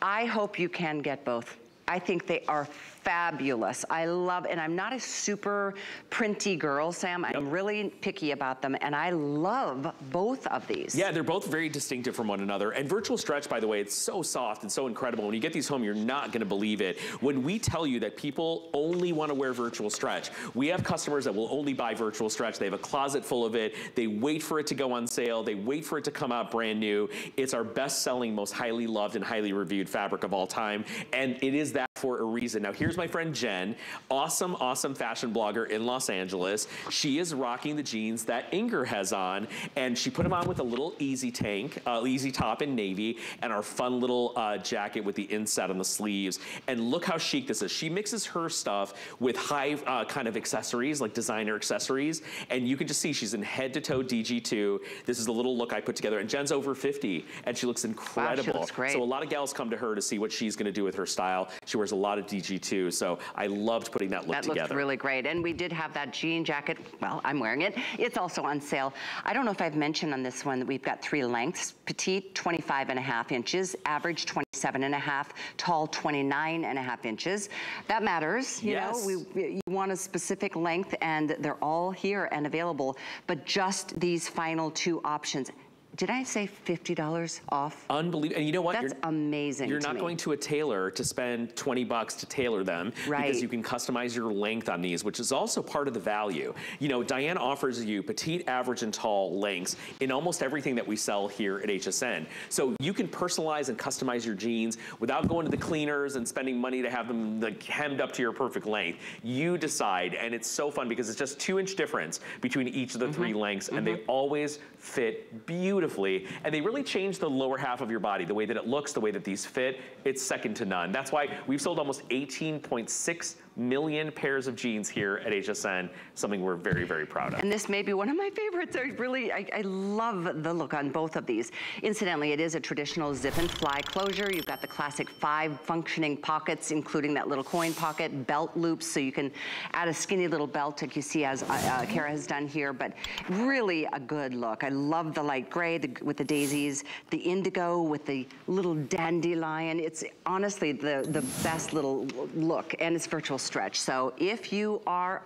I hope you can get both. I think they are fabulous. I love, and I'm not a super printy girl, Sam. Yep. I'm really picky about them, and I love both of these. Yeah, they're both very distinctive from one another. And Virtual Stretch, by the way, it's so soft and so incredible. When you get these home, you're not gonna believe it. When we tell you that people only wanna wear Virtual Stretch, we have customers that will only buy Virtual Stretch. They have a closet full of it. They wait for it to go on sale. They wait for it to come out brand new. It's our best-selling, most highly loved and highly reviewed fabric of all time. And it is that for a reason. Now, here's my friend Jen, awesome, awesome fashion blogger in Los Angeles. She is rocking the jeans that Inger has on, and she put them on with a little easy tank, uh, easy top in navy, and our fun little uh, jacket with the inset on the sleeves. And look how chic this is. She mixes her stuff with high uh, kind of accessories, like designer accessories, and you can just see she's in head to toe DG2. This is a little look I put together, and Jen's over 50, and she looks incredible. Wow, she looks great. So a lot of gals come to her to see what she's gonna do with her style. She wears a lot of DG2. So I loved putting that look that together. That looks really great. And we did have that jean jacket. Well, I'm wearing it. It's also on sale. I don't know if I've mentioned on this one that we've got three lengths. Petite, 25 and a half inches. Average, 27 and a half. Tall, 29 and a half inches. That matters. You yes. know, we, you want a specific length and they're all here and available. But just these final two options did I say $50 off? Unbelievable. And you know what? That's you're, amazing You're not me. going to a tailor to spend 20 bucks to tailor them. Right. Because you can customize your length on these, which is also part of the value. You know, Diane offers you petite, average, and tall lengths in almost everything that we sell here at HSN. So you can personalize and customize your jeans without going to the cleaners and spending money to have them like, hemmed up to your perfect length. You decide, and it's so fun because it's just two inch difference between each of the mm -hmm. three lengths, mm -hmm. and they mm-hmm. always fit beautifully and they really change the lower half of your body, the way that it looks, the way that these fit, it's second to none. That's why we've sold almost 18.6 million pairs of jeans here at HSN, something we're very, very proud of. And this may be one of my favorites. I really, I, I love the look on both of these. Incidentally, it is a traditional zip and fly closure. You've got the classic five functioning pockets, including that little coin pocket, belt loops, so you can add a skinny little belt like you see as uh, uh, Kara has done here, but really a good look. I love the light gray the, with the daisies, the indigo with the little dandelion. It's honestly the, the best little look, and it's virtual stretch. So if you are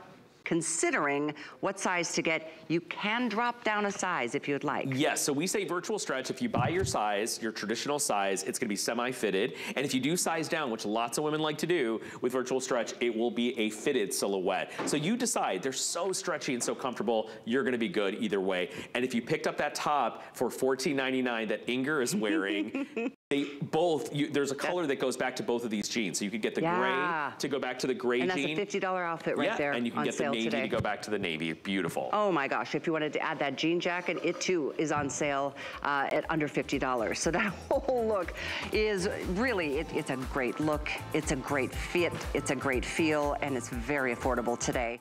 considering what size to get, you can drop down a size if you'd like. Yes, so we say virtual stretch. If you buy your size, your traditional size, it's gonna be semi-fitted. And if you do size down, which lots of women like to do with virtual stretch, it will be a fitted silhouette. So you decide, they're so stretchy and so comfortable, you're gonna be good either way. And if you picked up that top for $14.99 that Inger is wearing, They both, you, there's a color that goes back to both of these jeans. So you could get the yeah. gray to go back to the gray and jean. And that's a $50 outfit right yeah, there and you can get the navy today. to go back to the navy. Beautiful. Oh my gosh, if you wanted to add that jean jacket, it too is on sale uh, at under $50. So that whole look is really, it, it's a great look. It's a great fit. It's a great feel, and it's very affordable today.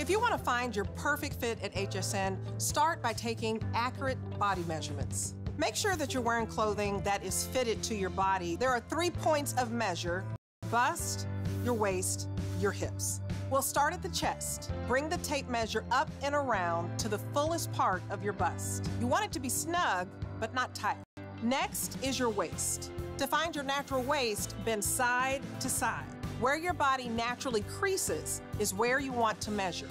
If you want to find your perfect fit at HSN, start by taking accurate body measurements. Make sure that you're wearing clothing that is fitted to your body. There are three points of measure, bust, your waist, your hips. We'll start at the chest. Bring the tape measure up and around to the fullest part of your bust. You want it to be snug, but not tight. Next is your waist. To find your natural waist, bend side to side. Where your body naturally creases is where you want to measure.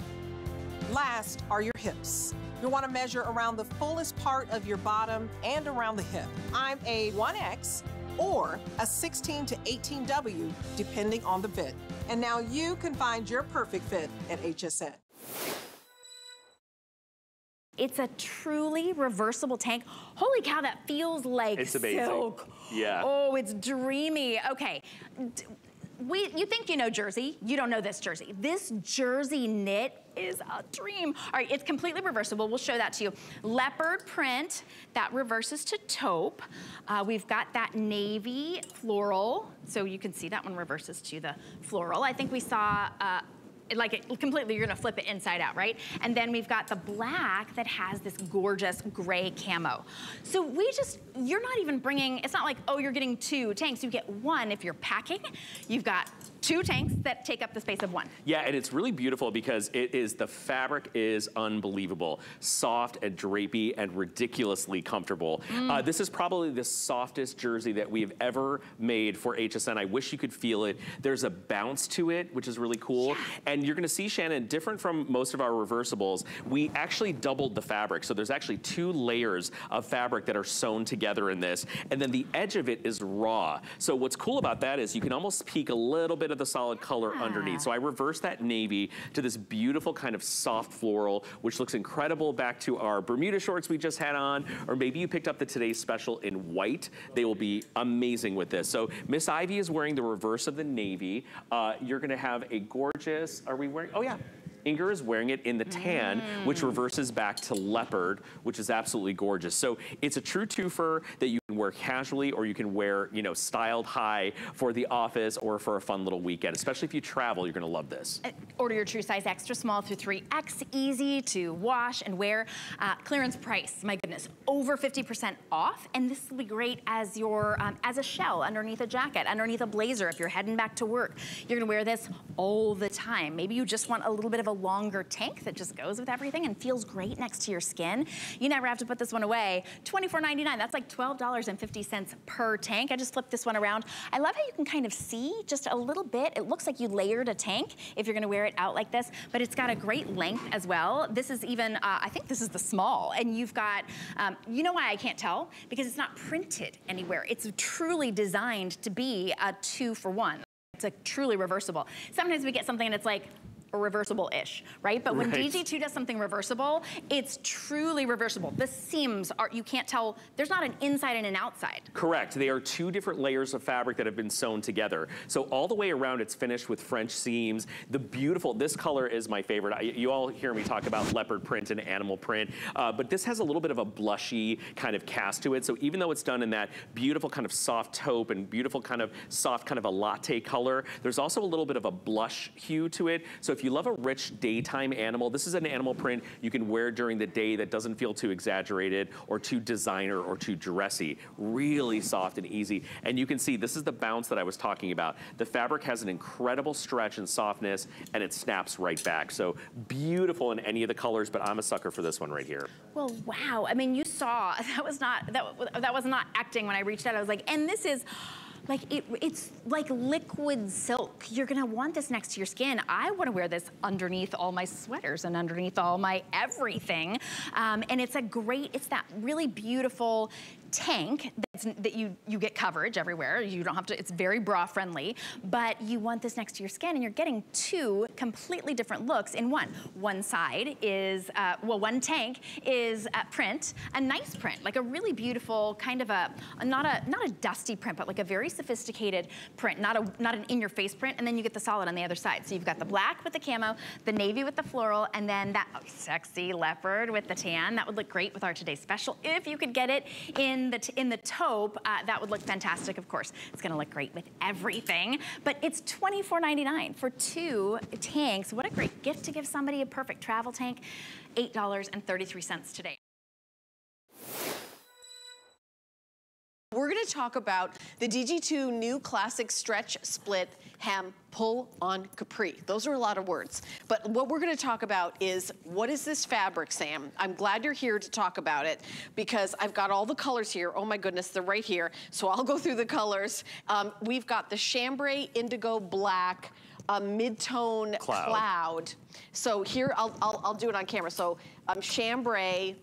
Last are your hips. You'll want to measure around the fullest part of your bottom and around the hip. I'm a 1X or a 16 to 18W, depending on the fit. And now you can find your perfect fit at HSN. It's a truly reversible tank. Holy cow, that feels like it's amazing. silk. Yeah. Oh, it's dreamy. Okay we, you think you know jersey. You don't know this jersey. This jersey knit is a dream. All right, it's completely reversible. We'll show that to you. Leopard print, that reverses to taupe. Uh, we've got that navy floral. So you can see that one reverses to the floral. I think we saw uh, like it completely, you're gonna flip it inside out, right? And then we've got the black that has this gorgeous gray camo. So we just, you're not even bringing, it's not like, oh, you're getting two tanks. You get one if you're packing. You've got two tanks that take up the space of one. Yeah, and it's really beautiful because it is, the fabric is unbelievable. Soft and drapey and ridiculously comfortable. Mm. Uh, this is probably the softest jersey that we've ever made for HSN. I wish you could feel it. There's a bounce to it, which is really cool. Yeah. And you're gonna see, Shannon, different from most of our reversibles, we actually doubled the fabric. So there's actually two layers of fabric that are sewn together in this. And then the edge of it is raw. So what's cool about that is you can almost peek a little bit of the solid color yeah. underneath. So I reversed that navy to this beautiful kind of soft floral, which looks incredible back to our Bermuda shorts we just had on, or maybe you picked up the Today's Special in white. They will be amazing with this. So Miss Ivy is wearing the reverse of the navy. Uh, you're gonna have a gorgeous, are we wearing, oh yeah. Inger is wearing it in the tan, mm. which reverses back to leopard, which is absolutely gorgeous. So it's a true twofer that you can wear casually or you can wear, you know, styled high for the office or for a fun little weekend. Especially if you travel, you're gonna love this. Uh, order your true size extra small through 3X, easy to wash and wear. Uh, clearance price, my goodness, over 50% off. And this will be great as your, um, as a shell underneath a jacket, underneath a blazer if you're heading back to work. You're gonna wear this all the time. Maybe you just want a little bit of a longer tank that just goes with everything and feels great next to your skin. You never have to put this one away. $24.99, that's like $12.50 per tank. I just flipped this one around. I love how you can kind of see just a little bit. It looks like you layered a tank if you're gonna wear it out like this, but it's got a great length as well. This is even, uh, I think this is the small, and you've got, um, you know why I can't tell? Because it's not printed anywhere. It's truly designed to be a two for one. It's a truly reversible. Sometimes we get something and it's like, reversible-ish, right? But when right. DG2 does something reversible, it's truly reversible. The seams are, you can't tell, there's not an inside and an outside. Correct. They are two different layers of fabric that have been sewn together. So all the way around, it's finished with French seams. The beautiful, this color is my favorite. I, you all hear me talk about leopard print and animal print, uh, but this has a little bit of a blushy kind of cast to it. So even though it's done in that beautiful kind of soft taupe and beautiful kind of soft kind of a latte color, there's also a little bit of a blush hue to it. So if you love a rich daytime animal, this is an animal print you can wear during the day that doesn't feel too exaggerated or too designer or too dressy. Really soft and easy. And you can see this is the bounce that I was talking about. The fabric has an incredible stretch and softness and it snaps right back. So beautiful in any of the colors, but I'm a sucker for this one right here. Well, wow. I mean, you saw, that was not, that, that was not acting when I reached out. I was like, and this is, like it, it's like liquid silk. You're gonna want this next to your skin. I wanna wear this underneath all my sweaters and underneath all my everything. Um, and it's a great, it's that really beautiful tank that you, you get coverage everywhere. You don't have to, it's very bra friendly, but you want this next to your skin and you're getting two completely different looks in one. One side is, uh, well, one tank is uh, print, a nice print, like a really beautiful kind of a, not a, not a dusty print, but like a very sophisticated print, not a, not an in-your-face print, and then you get the solid on the other side. So you've got the black with the camo, the navy with the floral, and then that oh, sexy leopard with the tan. That would look great with our today's special if you could get it in the, in the taupe, uh, that would look fantastic, of course. It's gonna look great with everything, but it's $24.99 for two tanks. What a great gift to give somebody, a perfect travel tank. $8.33 today. We're gonna talk about the DG2 new classic stretch split hem pull on capri. Those are a lot of words. But what we're gonna talk about is what is this fabric, Sam? I'm glad you're here to talk about it because I've got all the colors here. Oh my goodness, they're right here. So I'll go through the colors. Um, we've got the chambray indigo black, a mid-tone cloud. cloud. So here, I'll, I'll, I'll, do it on camera. So um, chambray,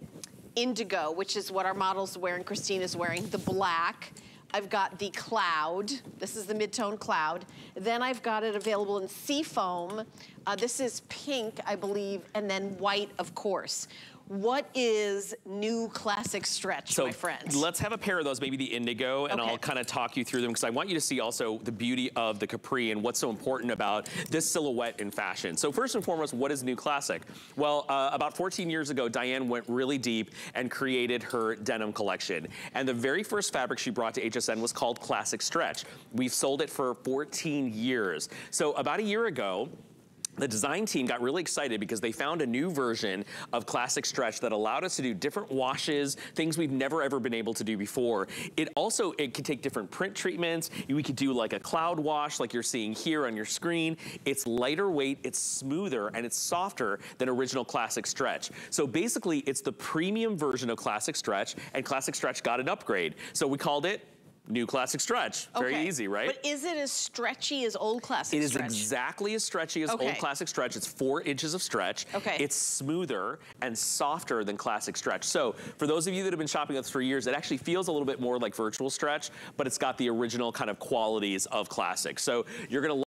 indigo, which is what our model's wearing, Christine is wearing, the black. I've got the cloud. This is the mid-tone cloud. Then I've got it available in seafoam. Uh, this is pink, I believe, and then white, of course. What is new classic stretch, so my friends? let's have a pair of those, maybe the indigo, and okay. I'll kind of talk you through them because I want you to see also the beauty of the capri and what's so important about this silhouette in fashion. So first and foremost, what is new classic? Well, uh, about 14 years ago, Diane went really deep and created her denim collection. And the very first fabric she brought to HSN was called Classic Stretch. We've sold it for 14 years. So about a year ago, the design team got really excited because they found a new version of Classic Stretch that allowed us to do different washes, things we've never ever been able to do before. It also, it could take different print treatments. We could do like a cloud wash like you're seeing here on your screen. It's lighter weight, it's smoother, and it's softer than original Classic Stretch. So basically, it's the premium version of Classic Stretch, and Classic Stretch got an upgrade. So we called it new classic stretch. Very okay. easy, right? But is it as stretchy as old classic stretch? It is exactly as stretchy as okay. old classic stretch. It's four inches of stretch. Okay. It's smoother and softer than classic stretch. So for those of you that have been shopping with us for years, it actually feels a little bit more like virtual stretch, but it's got the original kind of qualities of classic. So you're gonna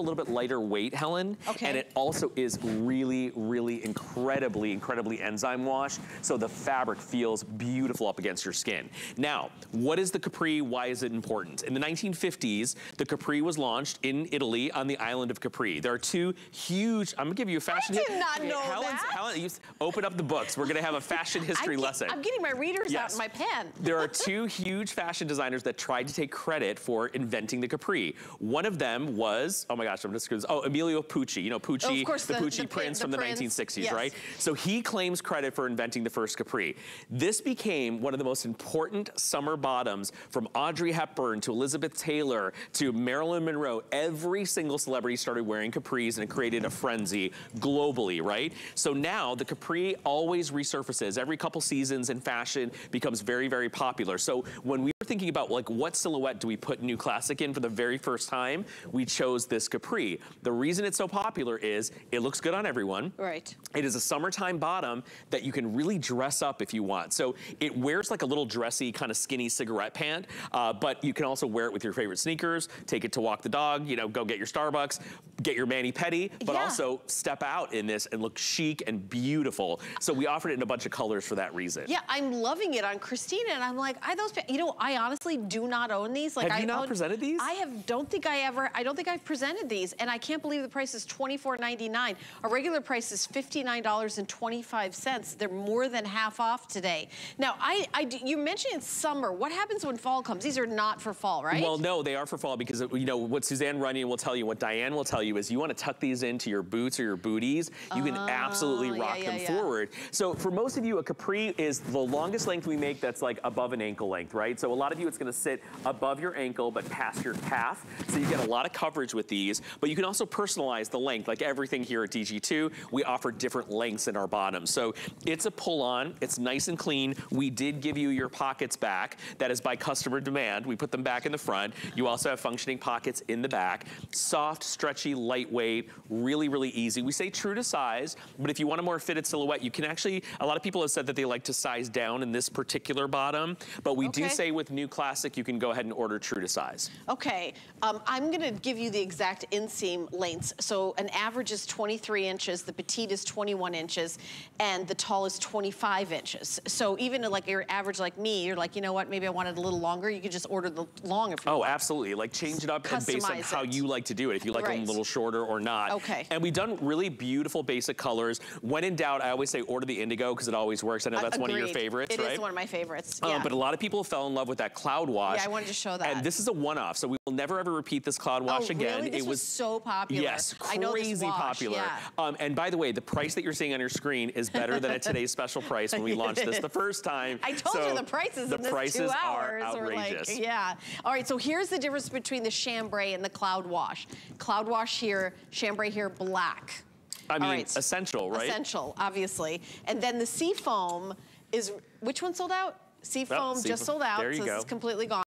a little bit lighter weight, Helen. Okay. And it also is really, really incredibly, incredibly enzyme wash. So the fabric feels beautiful up against your skin. Now, what is the Capri? Why is it important? In the 1950s, the Capri was launched in Italy on the island of Capri. There are two huge, I'm gonna give you a fashion. I did not know Helen's, that. Helen, you open up the books. We're gonna have a fashion history get- lesson. I'm getting my readers out Yes. in my pen. There are two huge fashion designers that tried to take credit for inventing the Capri. One of them was, oh my gosh, I'm just oh, Emilio Pucci. You know Pucci, Oh, of course, the, the- Pucci the prince the from the prince. 1960s, Yes. right? So he claims credit for inventing the first Capri. This became one of the most important summer bottoms from Audrey Hepburn to Elizabeth Taylor to Marilyn Monroe. Every single celebrity started wearing capris and it created a frenzy globally, right? So now the capri always resurfaces. Every couple seasons in fashion becomes very, very popular. So when we were thinking about like what silhouette do we put New Classic in for the very first time, we chose this capri. The reason it's so popular is it looks good on everyone. Right. It is a summertime bottom that you can really dress up if you want. So it wears like a little dressy, kind of skinny cigarette pant, uh, but you can also wear it with your favorite sneakers, take it to walk the dog, you know, go get your Starbucks, get your mani-pedi, but Yeah. also step out in this and look chic and beautiful. So we offered it in a bunch of colors for that reason. Yeah, I'm loving it on Christina, and I'm like, I those, you know, I honestly do not own these. Like, Have I you not own- presented these? I have. Don't think I ever. I don't think I've presented these, and I can't believe the price is $24.99. Our regular price is $59.25. They're more than half off today. Now, I, I, you mentioned it's summer. What happens when fall comes? These are not for fall, right? Well, no, they are for fall because, you know, what Suzanne Runyan will tell you, what Diane will tell you is you want to tuck these into your boots or your booties, you can absolutely Oh, yeah, rock yeah, them yeah. forward. So for most of you, a capri is the longest length we make that's like above an ankle length, right? So a lot of you, it's going to sit above your ankle but past your calf. So you get a lot of coverage with these, but you can also personalize the length. Like everything here at DG2, we offer different lengths in our bottoms. So it's a pull-on, it's nice and clean. We did give you your pockets back. That is by customer demand. We put them back in the front. You also have functioning pockets in the back. Soft, stretchy, lightweight, really, really easy. We say true to size, but if you want a more fitted silhouette, you can actually, a lot of people have said that they like to size down in this particular bottom, but we do say with New Classic, you can go ahead and order true to size. Okay, um, I'm gonna give you the exact inseam lengths. So an average is 23 inches, the petite is 21 inches, and the tall is 25 inches. So even like your average like me, you're like, you know what, maybe I want it a little longer, you could just order the long if you Oh, want. absolutely. Like change it up and based on how it. you like to do it. If you like them a little shorter or not. Okay. And we've done really beautiful basic colors. When in doubt, I always say order the indigo because it always works. I know that's one of your favorites, It right? is one of my favorites, Um, but a lot of people fell in love with that cloud wash. Yeah, I wanted to show that. And this is a one-off, so we will never ever repeat this cloud wash oh, again. Really? This it was, so popular. Yes, I know this crazy popular. Yeah. Um, and by the way, the price that you're seeing on your screen is better than at today's special price when we launched this the first time. I told So you the prices the in this prices two hours are outrageous. like, yeah. All right, so here's the difference between the chambray and the cloud wash. Cloud wash here, chambray here, black. I mean, right. essential, right? Essential, obviously. And then the sea foam is, which one sold out? Sea foam just sold out, There you so go. this is completely gone.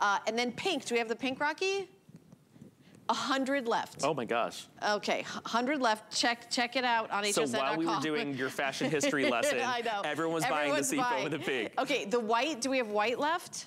Uh, and then pink, do we have the pink, Rocky? A hundred left. Oh my gosh. Okay, hundred left. Check check it out on So hsn.com. So while we were doing your fashion history lesson, I know. everyone was buying the Everyone's seafoam with the pink. Okay, the white. Do we have white left?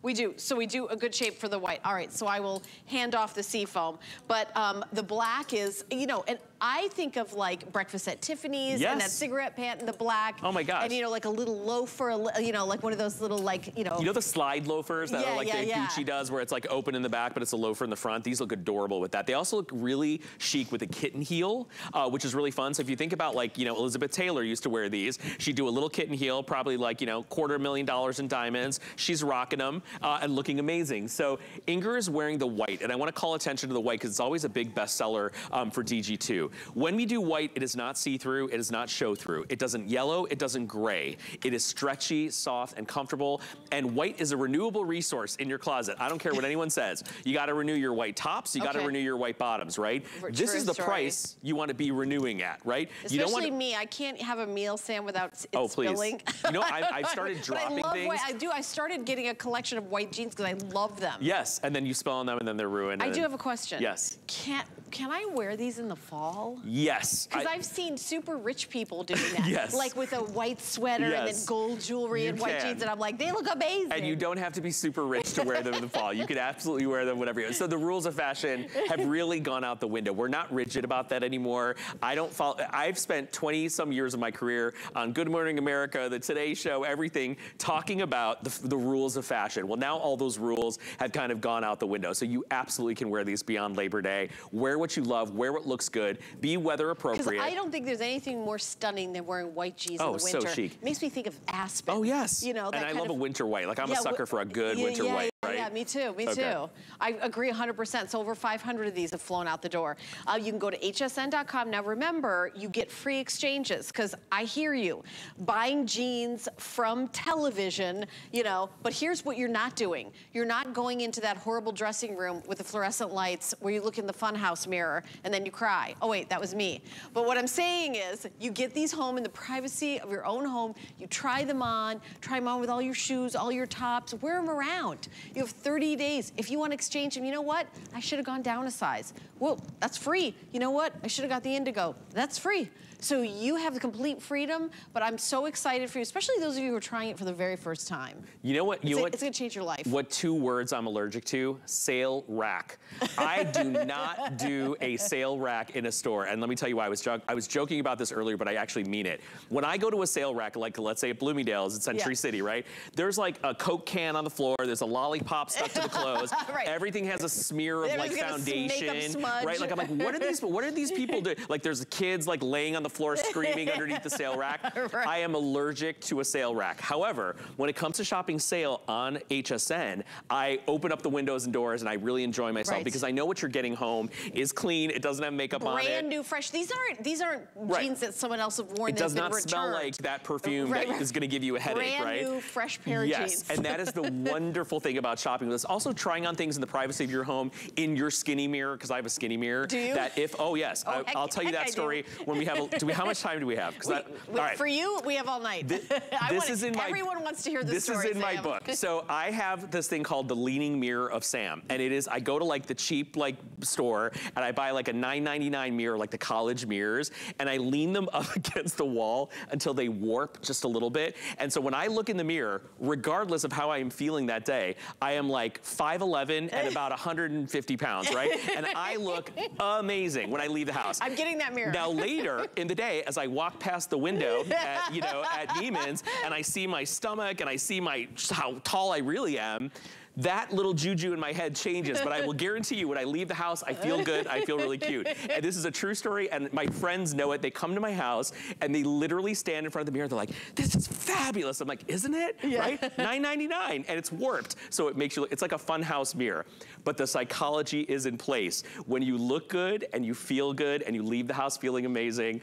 We do. So we do a good shape for the white. All right. So I will hand off the seafoam. But um, the black is, you know, and I think of like breakfast at Tiffany's and that cigarette pant in the black. Oh my gosh. And you know, like a little loafer, you know, like one of those little like, you know. You know the slide loafers that Yeah, are like yeah, the yeah. Gucci does where it's like open in the back but it's a loafer in the front? These look adorable with that. They also look really chic with a kitten heel, uh, which is really fun. So if you think about like, you know, Elizabeth Taylor used to wear these. She'd do a little kitten heel, probably like, you know, quarter million dollars in diamonds. She's rocking them uh, and looking amazing. So Inger is wearing the white and I want to call attention to the white because it's always a big bestseller um, for DG2. When we do white, it is not see-through, it is not show-through. It doesn't yellow, it doesn't gray. It is stretchy, soft, and comfortable. And white is a renewable resource in your closet. I don't care what anyone says. You gotta renew your white tops, you gotta renew your white bottoms, right? For- This is the story. price you wanna be renewing at, right? you don't Especially want me, I can't have a meal Sam without it Oh, please. spilling. You know, I've- I've started But I love things. White, I do. I started getting a collection of white jeans because I love them. Yes, and then you spill on them and then they're ruined. I do have a question. Yes. Can can I wear these in the fall? Yes. Because I've seen super rich people doing that. Yes. Like with a white sweater and then gold jewelry You and white can. jeans, and I'm like, they look amazing. And you don't have to be super rich to wear them in the fall. You can absolutely wear them whenever you want. So the rules of fashion have really gone out the window. We're not rigid about that anymore. I don't follow, I've spent 20 some years of my career on Good Morning America, the Today Show, everything, talking about the, the rules of fashion. Well, now all those rules have kind of gone out the window. So you absolutely can wear these beyond Labor Day. Wear what you love, wear what looks good, be weather appropriate. I don't think there's anything more stunning than wearing white jeans Oh, in the winter so winter. chic. Makes me think of Aspen. Oh yes, You know, that and I love a winter white. Like I'm Yeah, a sucker for a good yeah, winter yeah, white, right? Yeah, me too, me Okay. too. I agree 100%. So over 500 of these have flown out the door. Uh, you can go to hsn.com. Now remember, you get free exchanges because I hear you. Buying jeans from television, you know, but here's what you're not doing. You're not going into that horrible dressing room with the fluorescent lights where you look in the funhouse mirror and then you cry. Oh wait, that was me. But what I'm saying is you get these home in the privacy of your own home. You try them on, try them on with all your shoes, all your tops, wear them around. You have 30 days. If you want to exchange them, you know what? I should have gone down a size. Well, that's free. You know what? I should have got the indigo. That's free. So you have the complete freedom, but I'm so excited for you, especially those of you who are trying it for the very first time. You know what? You It's, know what? it's gonna change your life. What two words I'm allergic to? Sale rack. I do not do a sale rack in a store. And let me tell you why. I was, I was joking about this earlier, but I actually mean it. When I go to a sale rack, like let's say at Bloomingdale's at Century Yeah. City, right? There's like a Coke can on the floor. There's a lollipop stuck to the clothes. Right. Everything has a smear of like Everything's got a s- makeup foundation, smudge. right? Like I'm like, what are these? What are these people doing? Like there's kids like laying on the floor screaming underneath the sale rack. Right. I am allergic to a sale rack. However, when it comes to shopping sale on HSN, I open up the windows and doors and I really enjoy myself Right. because I know what you're getting home is clean. It doesn't have makeup on it. Brand new, fresh. These aren't these aren't Right. jeans that someone else have worn. It does not smell like that perfume that is going to give you a headache, Brand right? new, fresh pair of yes, jeans. and that is the wonderful thing about shopping with us. Also, trying on things in the privacy of your home in your skinny mirror, because I have a skinny mirror. Do you? That if, oh yes, Oh, I, will tell you I that do. story when we have. A, do we? How much time do we have? Because We- For you, we have all night. I this wanna- is in my Everyone wants to hear this, this story. is in my book so i have this thing called the leaning mirror of sam and it is i go to like the cheap like store and i buy like a 9.99 mirror like the college mirrors and i lean them up against the wall until they warp just a little bit and so when i look in the mirror regardless of how i am feeling that day i am like 5'11 and about 150 pounds right and i look amazing when i leave the house I'm getting that mirror. now later in the day, as I walk past the window at, you know, at Neiman's and I see my stomach and I see my how tall I really am, that little juju in my head changes, but I will guarantee you when I leave the house, I feel good, I feel really cute. And this is a true story, and my friends know it. They come to my house and they literally stand in front of the mirror. They're like, this is fabulous. I'm like, isn't it? Right? $9.99, and it's warped. So it makes you, look, it's like a fun house mirror. But the psychology is in place. When you look good and you feel good and you leave the house feeling amazing,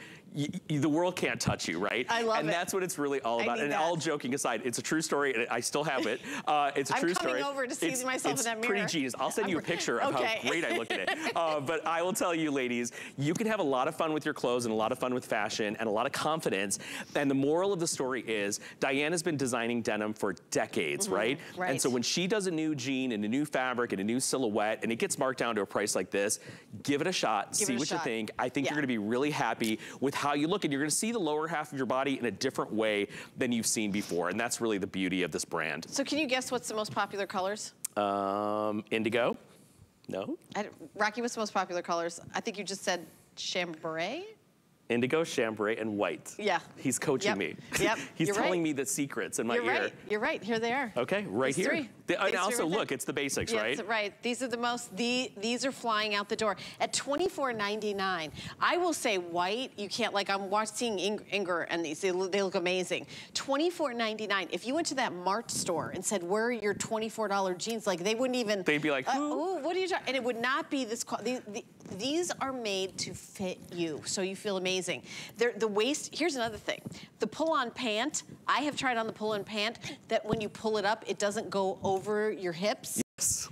the world can't touch you, right? I love and it. that's what it's really all about. And that. all joking aside, it's a true story, and I still have it. Uh, it's a I'm true story. I'm coming over to see it's, myself in it's that pretty genius. I'll send you a picture of okay. how great I look at it. Uh, but I will tell you, ladies, you can have a lot of fun with your clothes and a lot of fun with fashion and a lot of confidence. And the moral of the story is Diane has been designing denim for decades, right? Mm-hmm. right. And so when she does a new jean and a new fabric and a new silhouette and it gets marked down to a price like this, give it a shot, Give see what you think. I think Yeah. you're gonna be really happy with how you look and you're gonna see the lower half of your body in a different way than you've seen before. And that's really the beauty of this brand. So can you guess what's the most popular colors? Um, indigo? No? I Rocky, what's the most popular colors? I think you just said chambray. Indigo, chambray, and white. Yeah. He's coaching Yep. me. Yep, He's you're telling right. me the secrets in my You're ear. right. You're right. Here they are. Okay, right These here. three. The- and also, look, it's the basics, Yes, right? right. These are the most, the, these are flying out the door. At $24.99, I will say white, you can't, like I'm watching Ing- Inger and these, they look, they look amazing. $24.99, if you went to that Mart store and said, where are your $24 jeans, like they wouldn't even. They'd be like, uh, "Who?" ooh, what are you talking, and it would not be this, the, the, these are made to fit you, so you feel amazing. They're, the waist, here's another thing. The pull-on pant, I have tried on the pull-on pant that when you pull it up, it doesn't go over your hips.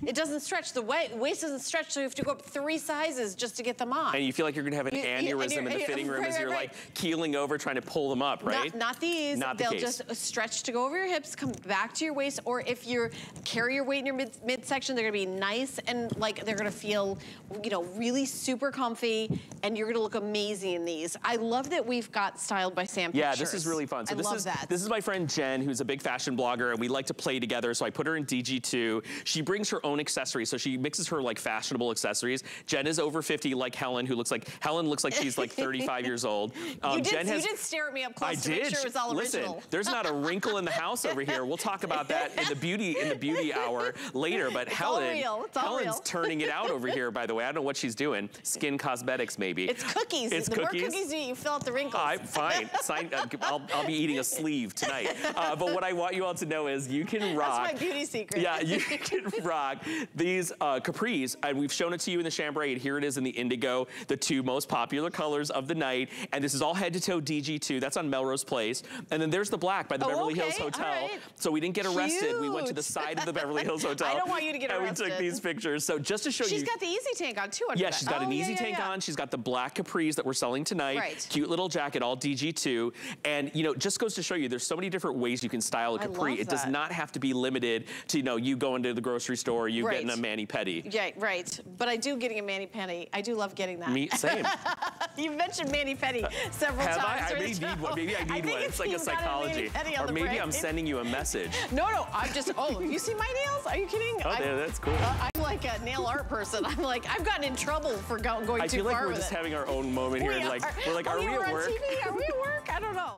It doesn't stretch. The waist doesn't stretch, so you have to go up three sizes just to get them on. And you feel like you're gonna have an You- you- aneurysm you're- in the fitting room right, as you're right. like keeling over trying to pull them up, right? Not, not these. Not the They'll just uh, stretch to go over your hips, come back to your waist, or if you carry your weight in your mid, midsection, they're gonna be nice and like they're gonna feel, you know, really super comfy, and you're gonna look amazing in these. I love that we've got styled by Sam Yeah, Pictures. this is really fun. So I this love is that. this is my friend Jen, who's a big fashion blogger, and we like to play together. So I put her in DG2. She brings her own accessories, so she mixes her like fashionable accessories. Jen is over 50, like Helen, who looks like Helen looks like she's like 35 years old. Um, you, did, Jen you has. did stare at me up close I to did. make sure it was all Listen, original. there's not a wrinkle in the house over here. We'll talk about that in the beauty in the beauty hour later. But It's Helen, real. It's all Helen's real. turning it out over here. By the way, I don't know what she's doing. Skin cosmetics, maybe. It's cookies. It's the cookies. more cookies you eat, you fill out the wrinkles. I'm fine. Sign, uh, I'll, I'll be eating a sleeve tonight. Uh, but what I want you all to know is you can rock. That's my beauty secret. Yeah, you can rock these uh, capris, and we've shown it to you in the chambray, and here it is in the indigo, the two most popular colors of the night. And this is all head to toe DG2. That's on Melrose Place. And then there's the black by the Oh, Beverly Hills okay, all Hotel. right. So we didn't get arrested. We went to the side of the Beverly Hills Hotel. I don't want you to get and arrested. we took these pictures. So just to show She's you. She's got the easy tank on too. Yeah, that. she's got an Oh, easy yeah, tank yeah. on. She's got the black capris that we're selling tonight. Right. Cute little jacket, all DG2. And, you know, just goes to show you there's so many different ways you can style a capri. It does not have to be limited to, you know, you going to the grocery store, you Right. getting a mani-pedi. Yeah, right. But I do getting a mani penny. I do love getting that. Me, same. you mentioned mani pedi several Have times. I? I during may need one. Maybe I need think one. It's like a psychology. on Or maybe. I'm sending you a message. No, no. I'm just. Oh, you see my nails? Are you kidding? Oh, yeah, that's cool. uh, I'm like a nail art person. I'm like I've gotten in trouble for go, going I too feel like far we're just it. having our own moment here. We like, are. we're like, oh, are yeah, we at work? TV? Are we at work? I don't know.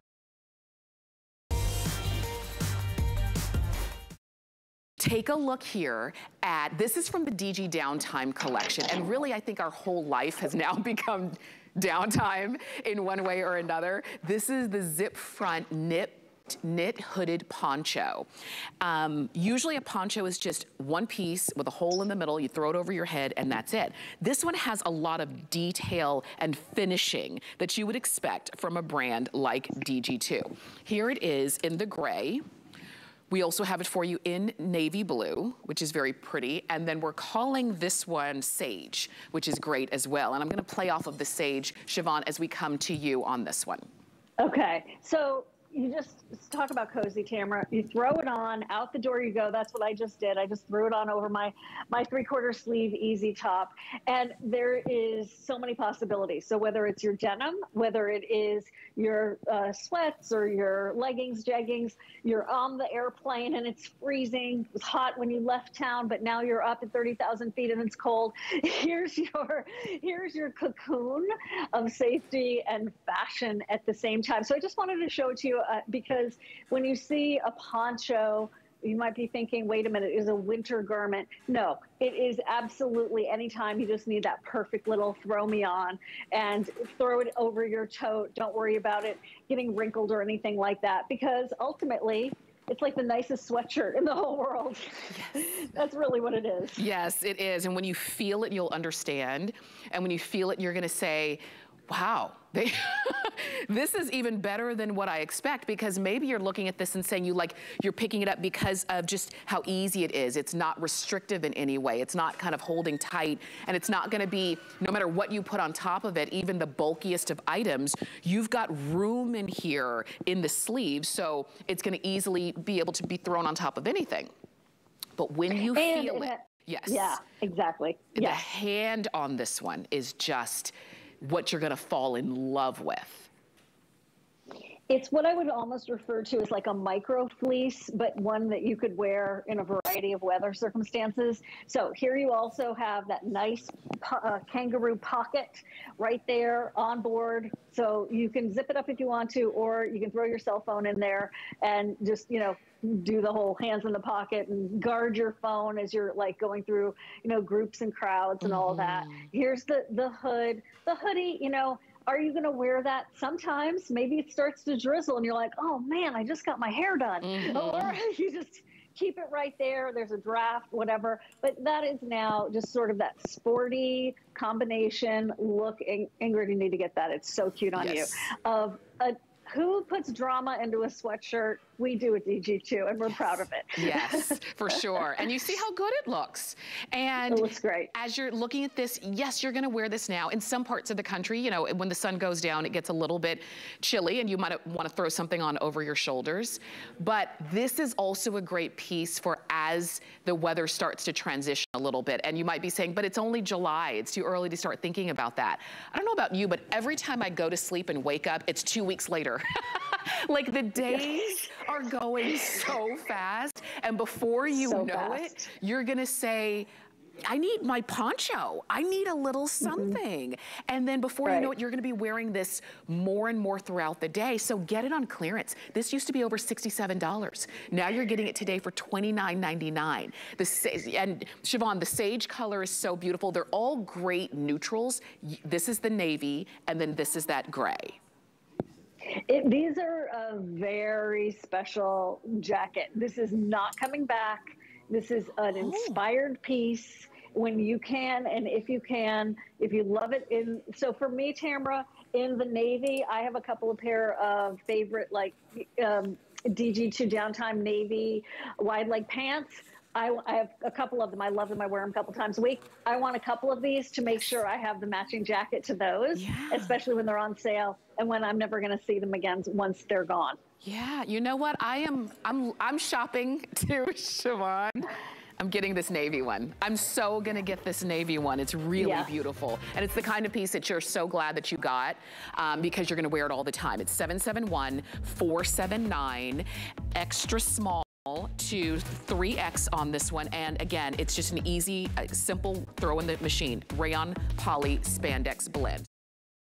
Take a look here at, this is from the DG Downtime collection. And really, I think our whole life has now become downtime in one way or another. This is the zip front knit knit hooded poncho. Um, usually a poncho is just one piece with a hole in the middle, you throw it over your head and that's it. This one has a lot of detail and finishing that you would expect from a brand like DG2. Here it is in the gray. We also have it for you in navy blue, which is very pretty. And then we're calling this one Sage, which is great as well. And I'm gonna play off of the Sage, Siobhan, as we come to you on this one. Okay, so you just talk about cozy, Tamara. You throw it on, out the door you go. That's what I just did. I just threw it on over my my three quarter sleeve easy top, and there is so many possibilities. So whether it's your denim, whether it is your uh, sweats or your leggings, jeggings, you're on the airplane and it's freezing. It was hot when you left town, but now you're up at thirty thousand feet and it's cold. Here's your here's your cocoon of safety and fashion at the same time. So I just wanted to show it to you uh, because when you see a poncho, you might be thinking, wait a minute, is a winter garment. No, it is absolutely anytime you just need that perfect little throw me on and throw it over your tote. Don't worry about it getting wrinkled or anything like that because ultimately, it's like the nicest sweatshirt in the whole world. That's really what it is. Yes, it is. And when you feel it, you'll understand. And when you feel it, you're gonna say, wow, they this is even better than what I expect because maybe you're looking at this and saying you like, you're picking it up because of just how easy it is. It's not restrictive in any way. It's not kind of holding tight and it's not gonna be, no matter what you put on top of it, even the bulkiest of items, you've got room in here in the sleeve. So it's gonna easily be able to be thrown on top of anything. But when you And feel it it, yes. Yeah, exactly. The Yes. hand on this one is just what you're gonna fall in love with. It's what I would almost refer to as like a micro fleece, but one that you could wear in a variety of weather circumstances. So here you also have that nice po- uh, kangaroo pocket right there on board. So you can zip it up if you want to, or you can throw your cell phone in there and just, you know, do the whole hands in the pocket and guard your phone as you're like going through, you know, groups and crowds and all that. Here's the the hood, the hoodie, you know, are you going to wear that sometimes? Maybe it starts to drizzle and you're like, oh man, I just got my hair done. Mm-hmm. Or you just keep it right there. There's a draft, whatever. But that is now just sort of that sporty combination look. In- Ingrid, you need to get that. It's so cute on Yes. you. Of a, who puts drama into a sweatshirt? We do at DG2 and we're proud of it. Yes, for sure. And you see how good it looks. And it looks great. As you're looking at this, yes, you're gonna wear this now. In some parts of the country, you know, when the sun goes down, it gets a little bit chilly and you might wanna throw something on over your shoulders. But this is also a great piece for as the weather starts to transition a little bit. And you might be saying, but it's only July. It's too early to start thinking about that. I don't know about you, but every time I go to sleep and wake up, it's two weeks later. like the days are going so fast. And before you so know fast. it, you're gonna say, I need my poncho. I need a little mm-hmm. something. Mm -hmm. And then before right. you know it, you're gonna be wearing this more and more throughout the day. So get it on clearance. This used to be over $67. Now you're getting it today for $29.99. The, and Siobhan, the sage color is so beautiful. They're all great neutrals. This is the navy, and then this is that gray. It, these are a very special jacket. This is not coming back. This is an oh. inspired piece when you can and if you can, if you love it in so for me, Tamara, in the navy, I have a couple of pair of favorite like um, DG2 downtime navy wide leg pants. I, I, have a couple of them. I love them. I wear them a couple times a week. I want a couple of these to make sure I have the matching jacket to those, yeah. especially when they're on sale and when I'm never going to see them again once they're gone. Yeah, you know what? I am. I'm. I'm shopping too, Siobhan. I'm getting this navy one. I'm so gonna get this navy one. It's really yeah. beautiful. And it's the kind of piece that you're so glad that you got um, because you're gonna wear it all the time. It's 771-479, extra small to 3X on this one. And again, it's just an easy, uh, simple throw in the machine. Rayon poly spandex blend.